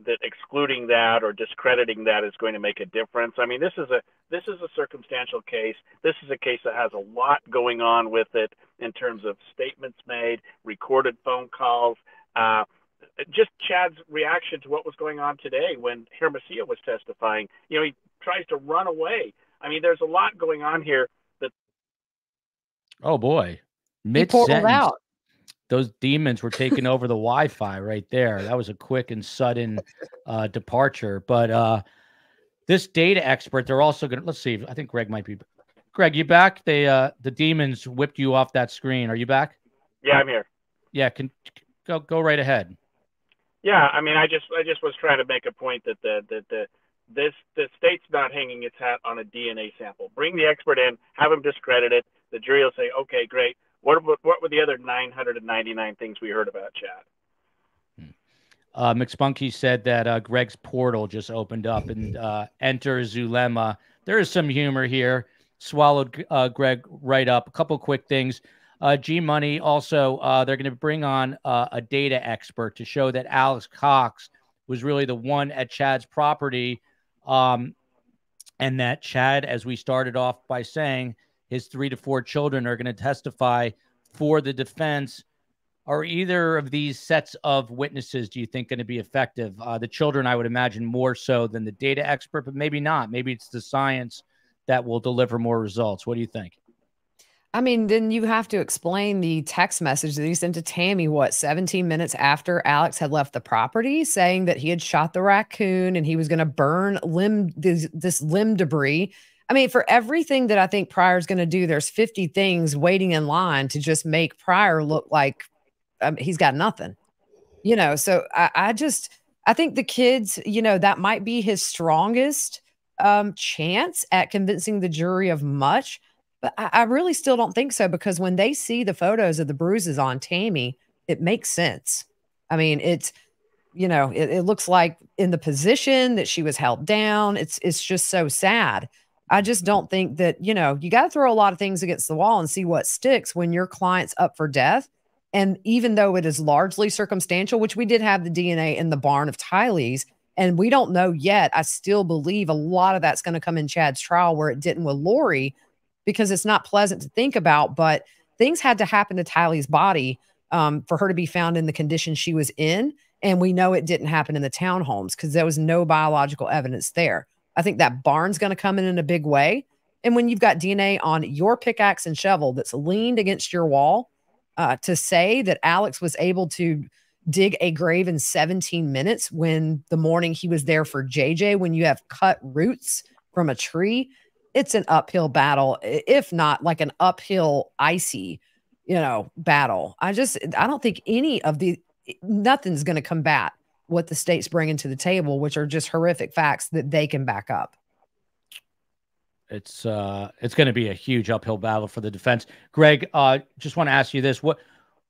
that excluding that or discrediting that is going to make a difference. I mean, this is a this is a circumstantial case. This is a case that has a lot going on with it in terms of statements made, recorded phone calls. Uh, just Chad's reaction to what was going on today when Hermosillo was testifying. You know, he tries to run away. I mean, there's a lot going on here. That oh boy, mid out. Those demons were taking over the Wi-Fi right there. That was a quick and sudden uh, departure. But uh, this data expert, they're also going to let's see. I think Greg might be. Greg, you back? They uh, the demons whipped you off that screen. Are you back? Yeah, I'm here. Yeah, can go go right ahead. Yeah, I mean, I just I just was trying to make a point that the that the this the state's not hanging its hat on a DNA sample. Bring the expert in, have him discredit it. The jury will say, okay, great. What what were the other 999 things we heard about Chad? Hmm. Uh, McSpunky said that uh, Greg's portal just opened up and uh, enter Zulema. There is some humor here. Swallowed uh, Greg right up. A couple quick things. Uh, G Money also, uh, they're going to bring on uh, a data expert to show that Alex Cox was really the one at Chad's property. Um, and that Chad, as we started off by saying, his three to four children are going to testify for the defense. Are either of these sets of witnesses, do you think, going to be effective? Uh, the children, I would imagine, more so than the data expert, but maybe not. Maybe it's the science that will deliver more results. What do you think? I mean, then you have to explain the text message that he sent to Tammy, what, 17 minutes after Alex had left the property, saying that he had shot the raccoon and he was going to burn limb this, this limb debris. I mean, for everything that I think Prior's going to do, there's 50 things waiting in line to just make Prior look like um, he's got nothing, you know. So I, I just, I think the kids, you know, that might be his strongest um, chance at convincing the jury of much but I, I really still don't think so because when they see the photos of the bruises on Tammy, it makes sense. I mean, it's you know, it, it, looks like in the position that she was held down. It's it's just so sad. I just don't think that, you know, you got to throw a lot of things against the wall and see what sticks when your client's up for death. And even though it is largely circumstantial, which we did have the DNA in the barn of Tylee's, and we don't know yet, I still believe a lot of that's going to come in Chad's trial where it didn't with Lori because it's not pleasant to think about, but things had to happen to Tylee's body um, for her to be found in the condition she was in. And we know it didn't happen in the townhomes because there was no biological evidence there. I think that barn's going to come in in a big way. And when you've got DNA on your pickaxe and shovel that's leaned against your wall, uh, to say that Alex was able to dig a grave in 17 minutes when the morning he was there for JJ, when you have cut roots from a tree, it's an uphill battle, if not like an uphill icy, you know, battle. I just I don't think any of the nothing's going to combat what the state's bringing to the table, which are just horrific facts that they can back up. It's uh it's going to be a huge uphill battle for the defense. Greg, uh just want to ask you this. What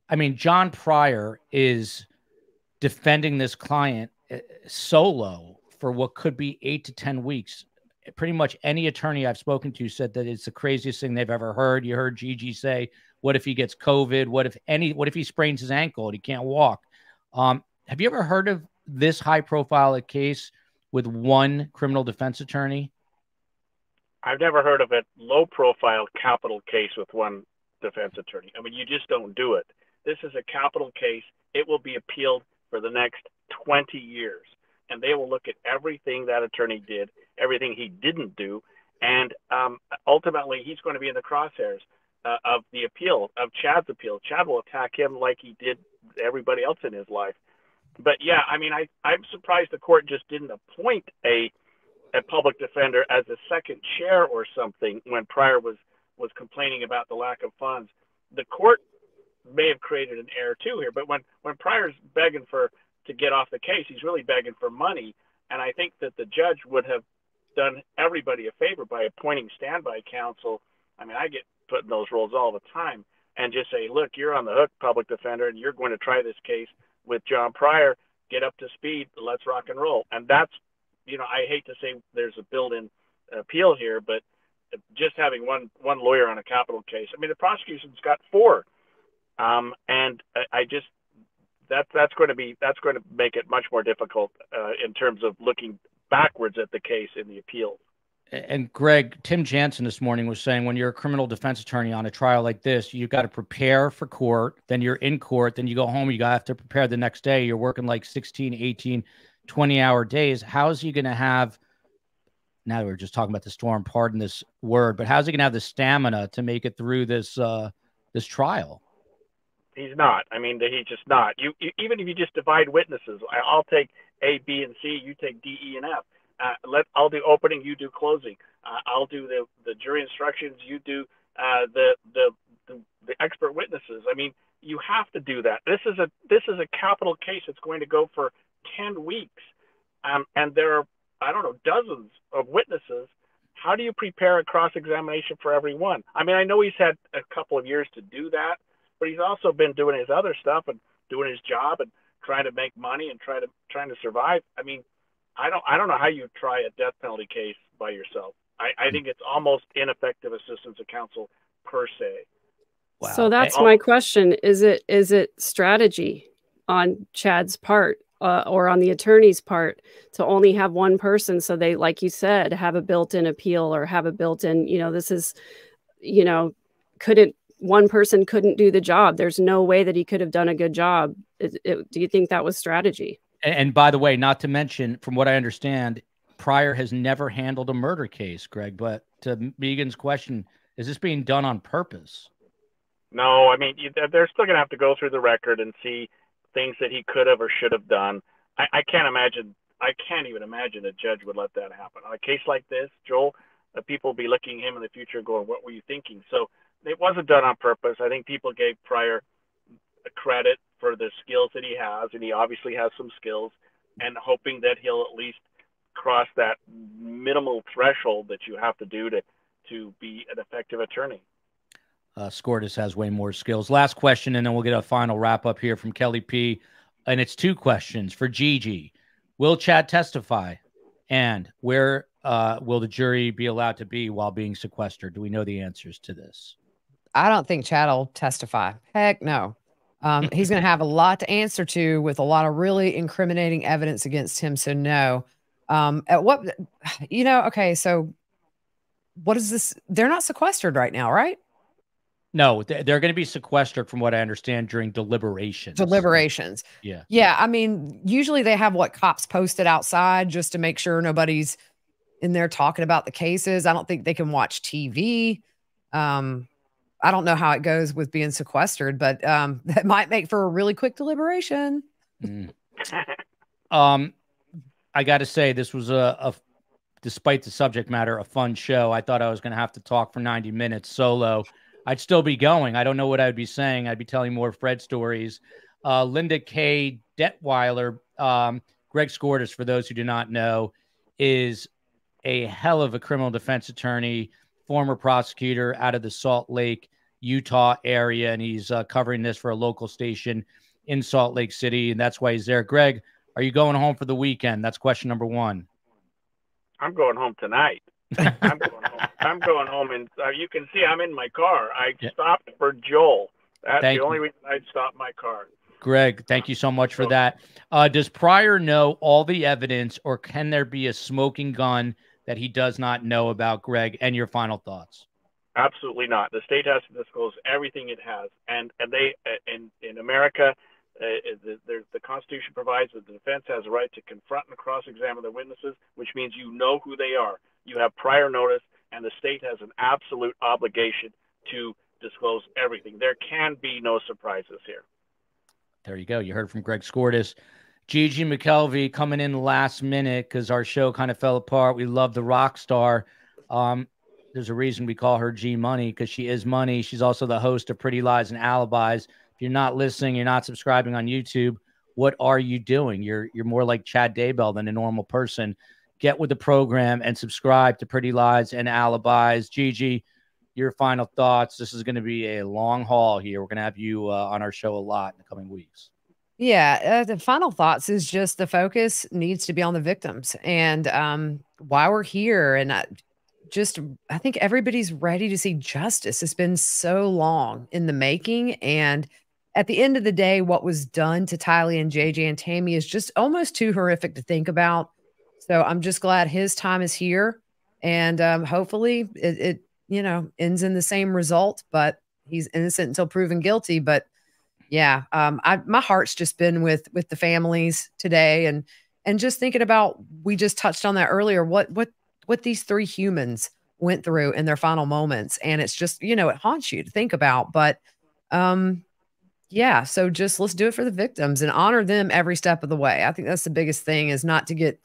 I mean, John Prior is defending this client eh, solo for what could be 8 to 10 weeks pretty much any attorney I've spoken to said that it's the craziest thing they've ever heard. You heard Gigi say, "What if he gets COVID? What if any? What if he sprains his ankle and he can't walk?" Um, have you ever heard of this high-profile case with one criminal defense attorney? I've never heard of a low-profile capital case with one defense attorney. I mean, you just don't do it. This is a capital case. It will be appealed for the next 20 years and they will look at everything that attorney did, everything he didn't do, and um, ultimately he's going to be in the crosshairs uh, of the appeal of Chad's appeal. Chad will attack him like he did everybody else in his life. But yeah, I mean, I I'm surprised the court just didn't appoint a a public defender as a second chair or something when Prior was was complaining about the lack of funds. The court may have created an error too here, but when when Prior's begging for to get off the case, he's really begging for money, and I think that the judge would have done everybody a favor by appointing standby counsel. I mean, I get put in those roles all the time, and just say, look, you're on the hook, public defender, and you're going to try this case with John Prior. Get up to speed. Let's rock and roll. And that's, you know, I hate to say there's a built-in appeal here, but just having one one lawyer on a capital case. I mean, the prosecution's got four, um, and I, I just that's that's going to be that's going to make it much more difficult uh, in terms of looking backwards at the case in the appeals. And Greg, Tim Jansen this morning was saying when you're a criminal defense attorney on a trial like this, you've got to prepare for court, then you're in court, then you go home, you have to prepare the next day. You're working like 16, 18, 20 hour days. How is he going to have now we're just talking about the storm, pardon this word, but how's he going to have the stamina to make it through this uh, this trial? He's not. I mean, he's just not. You, you even if you just divide witnesses, I'll take A, B, and C. You take D, E, and F. Uh, let I'll do opening, you do closing. Uh, I'll do the the jury instructions, you do uh, the, the the the expert witnesses. I mean, you have to do that. This is a this is a capital case. It's going to go for ten weeks, um, and there are I don't know, dozens of witnesses. How do you prepare a cross examination for every one? I mean, I know he's had a couple of years to do that, but he's also been doing his other stuff and doing his job and trying to make money and trying to trying to survive. I mean, I don't I don't know how you try a death penalty case by yourself. I, I think it's almost ineffective assistance of counsel per se. Wow. So that's my question. Is it is it strategy on Chad's part? uh, or on the attorney's part to only have one person so they like you said have a built-in appeal or have a built-in you know this is you know couldn't one person couldn't do the job there's no way that he could have done a good job it, it, do you think that was strategy and, and by the way not to mention from what i understand Prior has never handled a murder case greg but to megan's question is this being done on purpose no i mean they're still going to have to go through the record and see things that he could have or should have done. I, I can't imagine. I can't even imagine a judge would let that happen on a case like this, Joel. Uh, people will be looking at him in the future, going, "What were you thinking?" So it wasn't done on purpose. I think people gave Prior credit for the skills that he has, and he obviously has some skills, and hoping that he'll at least cross that minimal threshold that you have to do to to be an effective attorney. Uh, has way more skills. Last question, and then we'll get a final wrap up here from Kelly P. And it's two questions for Gigi. Will Chad testify? And where uh, will the jury be allowed to be while being sequestered? Do we know the answers to this? I don't think Chad will testify. Heck no. Um, he's going to have a lot to answer to with a lot of really incriminating evidence against him. So, no. Um, at what, you know, okay. So, what is this? They're not sequestered right now, right? No, they're going to be sequestered, from what I understand, during deliberations. Deliberations. Yeah. Yeah. I mean, usually they have what cops posted outside just to make sure nobody's in there talking about the cases. I don't think they can watch TV. Um, I don't know how it goes with being sequestered, but um, that might make for a really quick deliberation. Mm. um, I got to say, this was a, a, despite the subject matter, a fun show. I thought I was going to have to talk for 90 minutes solo. I'd still be going. I don't know what I'd be saying. I'd be telling more Fred stories. Uh, Linda K. Detweiler, um, Greg Skordas, for those who do not know, is a hell of a criminal defense attorney, former prosecutor out of the Salt Lake, Utah area, and he's uh, covering this for a local station in Salt Lake City, and that's why he's there. Greg, are you going home for the weekend? That's question number one. I'm going home tonight. I'm going home. I'm going home, and uh, you can see I'm in my car. I yeah. stopped for Joel. That's thank the only you. reason I'd stop my car. Greg, thank you so much for that. Uh, does Prior know all the evidence, or can there be a smoking gun that he does not know about, Greg? And your final thoughts? Absolutely not. The state has to disclose everything it has, and and they in in America, uh, the, the, the Constitution provides that the defense has a right to confront and cross-examine the witnesses, which means you know who they are. You have prior notice, and the state has an absolute obligation to disclose everything. There can be no surprises here. There you go. You heard from Greg Skordas. Gigi McKelvey coming in last minute because our show kind of fell apart. We love the rock star. Um, there's a reason we call her G Money because she is money. She's also the host of Pretty Lies and Alibis. If you're not listening, you're not subscribing on YouTube. What are you doing? You're you're more like Chad Daybell than a normal person. Get with the program and subscribe to Pretty Lies and Alibis. Gigi, your final thoughts. This is going to be a long haul here. We're going to have you uh, on our show a lot in the coming weeks. Yeah, uh, the final thoughts is just the focus needs to be on the victims and um, why we're here. And I, just, I think everybody's ready to see justice. It's been so long in the making. And at the end of the day, what was done to Tylee and JJ and Tammy is just almost too horrific to think about. So I'm just glad his time is here. And um, hopefully it, it, you know, ends in the same result, but he's innocent until proven guilty. But yeah um i my heart's just been with with the families today and and just thinking about we just touched on that earlier what what what these three humans went through in their final moments. And it's just you know it haunts you to think about but um yeah so just let's do it for the victims and honor them every step of the way. I think that's the biggest thing is not to get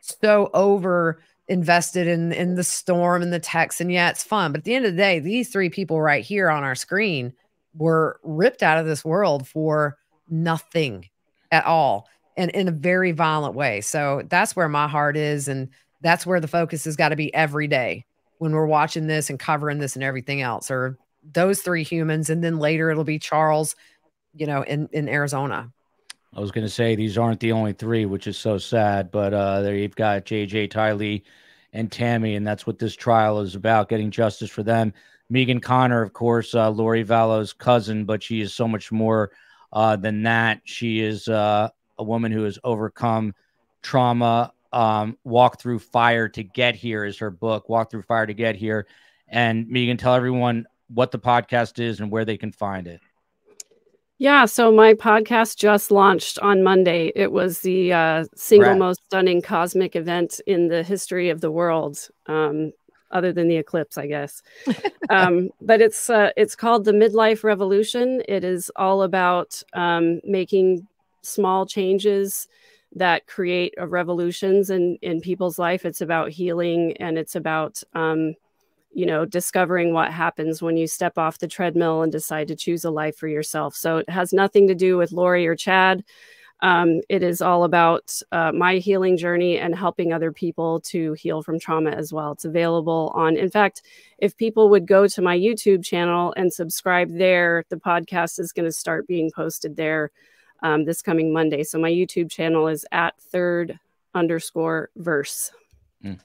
so over invested in in the storm and the text. And yeah it's fun but at the end of the day these three people right here on our screen were ripped out of this world for nothing at all and in a very violent way. So that's where my heart is. And that's where the focus has got to be every day when we're watching this and covering this and everything else, or those three humans. And then later it'll be Charles, you know, in, in Arizona. I was going to say these aren't the only three, which is so sad, but uh, there you've got JJ, Tylee, and Tammy, and that's what this trial is about getting justice for them. Megan Conner, of course, uh, Lori Vallow's cousin, but she is so much more uh, than that. She is uh, a woman who has overcome trauma, um, walk through fire to get here is her book, Walk Through Fire to Get Here. And Megan, tell everyone what the podcast is and where they can find it. Yeah, so my podcast just launched on Monday. It was the uh, single Brad. most stunning cosmic event in the history of the world. Um, other than the eclipse, I guess. um, but it's uh, it's called the Midlife Revolution. It is all about um, making small changes that create revolutions in in people's life. It's about healing and it's about um, you know discovering what happens when you step off the treadmill and decide to choose a life for yourself. So it has nothing to do with Lori or Chad. Um, it is all about uh, my healing journey and helping other people to heal from trauma as well. It's available on, in fact, if people would go to my YouTube channel and subscribe there, the podcast is going to start being posted there um, this coming Monday. So my YouTube channel is at third underscore verse. Mm.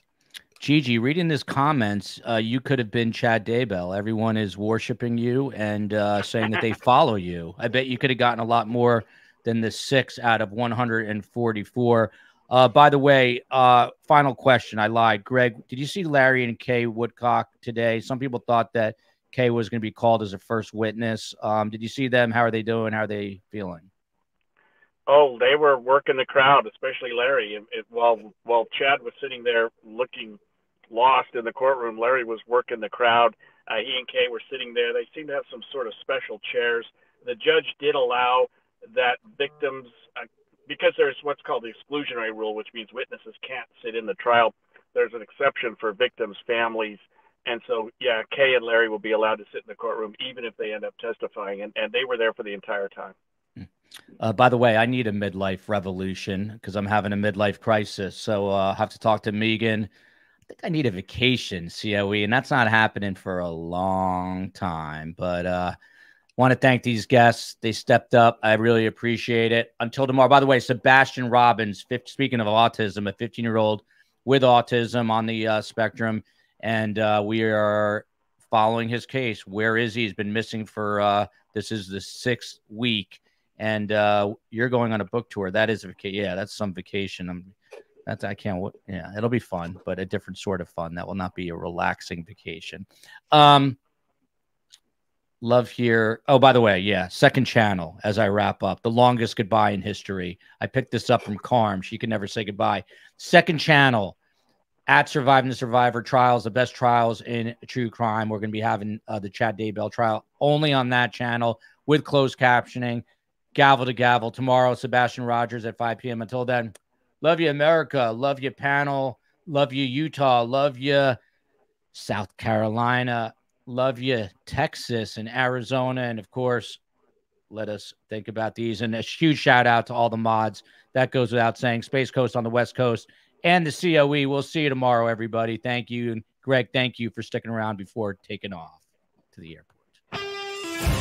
Gigi, reading this comments, uh, you could have been Chad Daybell. Everyone is worshiping you and uh, saying that they follow you. I bet you could have gotten a lot more than the six out of 144. Uh, by the way, uh, final question. I lied. Greg, did you see Larry and Kay Woodcock today? Some people thought that Kay was going to be called as a first witness. Um, did you see them? How are they doing? How are they feeling? Oh, they were working the crowd, especially Larry. It, it, while while Chad was sitting there looking lost in the courtroom, Larry was working the crowd. Uh, he and Kay were sitting there. They seemed to have some sort of special chairs. The judge did allow that victims, uh, because there's what's called the exclusionary rule, which means witnesses can't sit in the trial. There's an exception for victims' families. And so, yeah, Kay and Larry will be allowed to sit in the courtroom even if they end up testifying. And, and they were there for the entire time. Hmm. Uh, by the way, I need a midlife revolution because I'm having a midlife crisis. So uh, I'll have to talk to Megan. I think I need a vacation, COE, and that's not happening for a long time. But uh, Want to thank these guests. They stepped up. I really appreciate it. Until tomorrow. By the way, Sebastian Robbins, 50, speaking of autism, a 15 year old with autism on the uh, spectrum. And uh, we are following his case. Where is he? He's been missing for uh, this is the sixth week. And uh, you're going on a book tour. That is a. Yeah, that's some vacation. I'm that's I can't. Yeah, it'll be fun, but a different sort of fun. That will not be a relaxing vacation. Um, Love here. Oh, by the way, yeah, second channel as I wrap up. The longest goodbye in history. I picked this up from Carm. She can never say goodbye. Second channel at Surviving the Survivor trials, the best trials in true crime. We're going to be having uh, the Chad Daybell trial only on that channel with closed captioning. gavel to gavel. Tomorrow, Sebastian Rogers at 5 p.m. Until then, love you, America. Love you, panel. Love you, Utah. Love you, South Carolina. Love you, Texas and Arizona. And of course, let us think about these. And a huge shout out to all the mods. That goes without saying. Space Coast on the West Coast and the COE. We'll see you tomorrow, everybody. Thank you. And Greg, thank you for sticking around before taking off to the airport.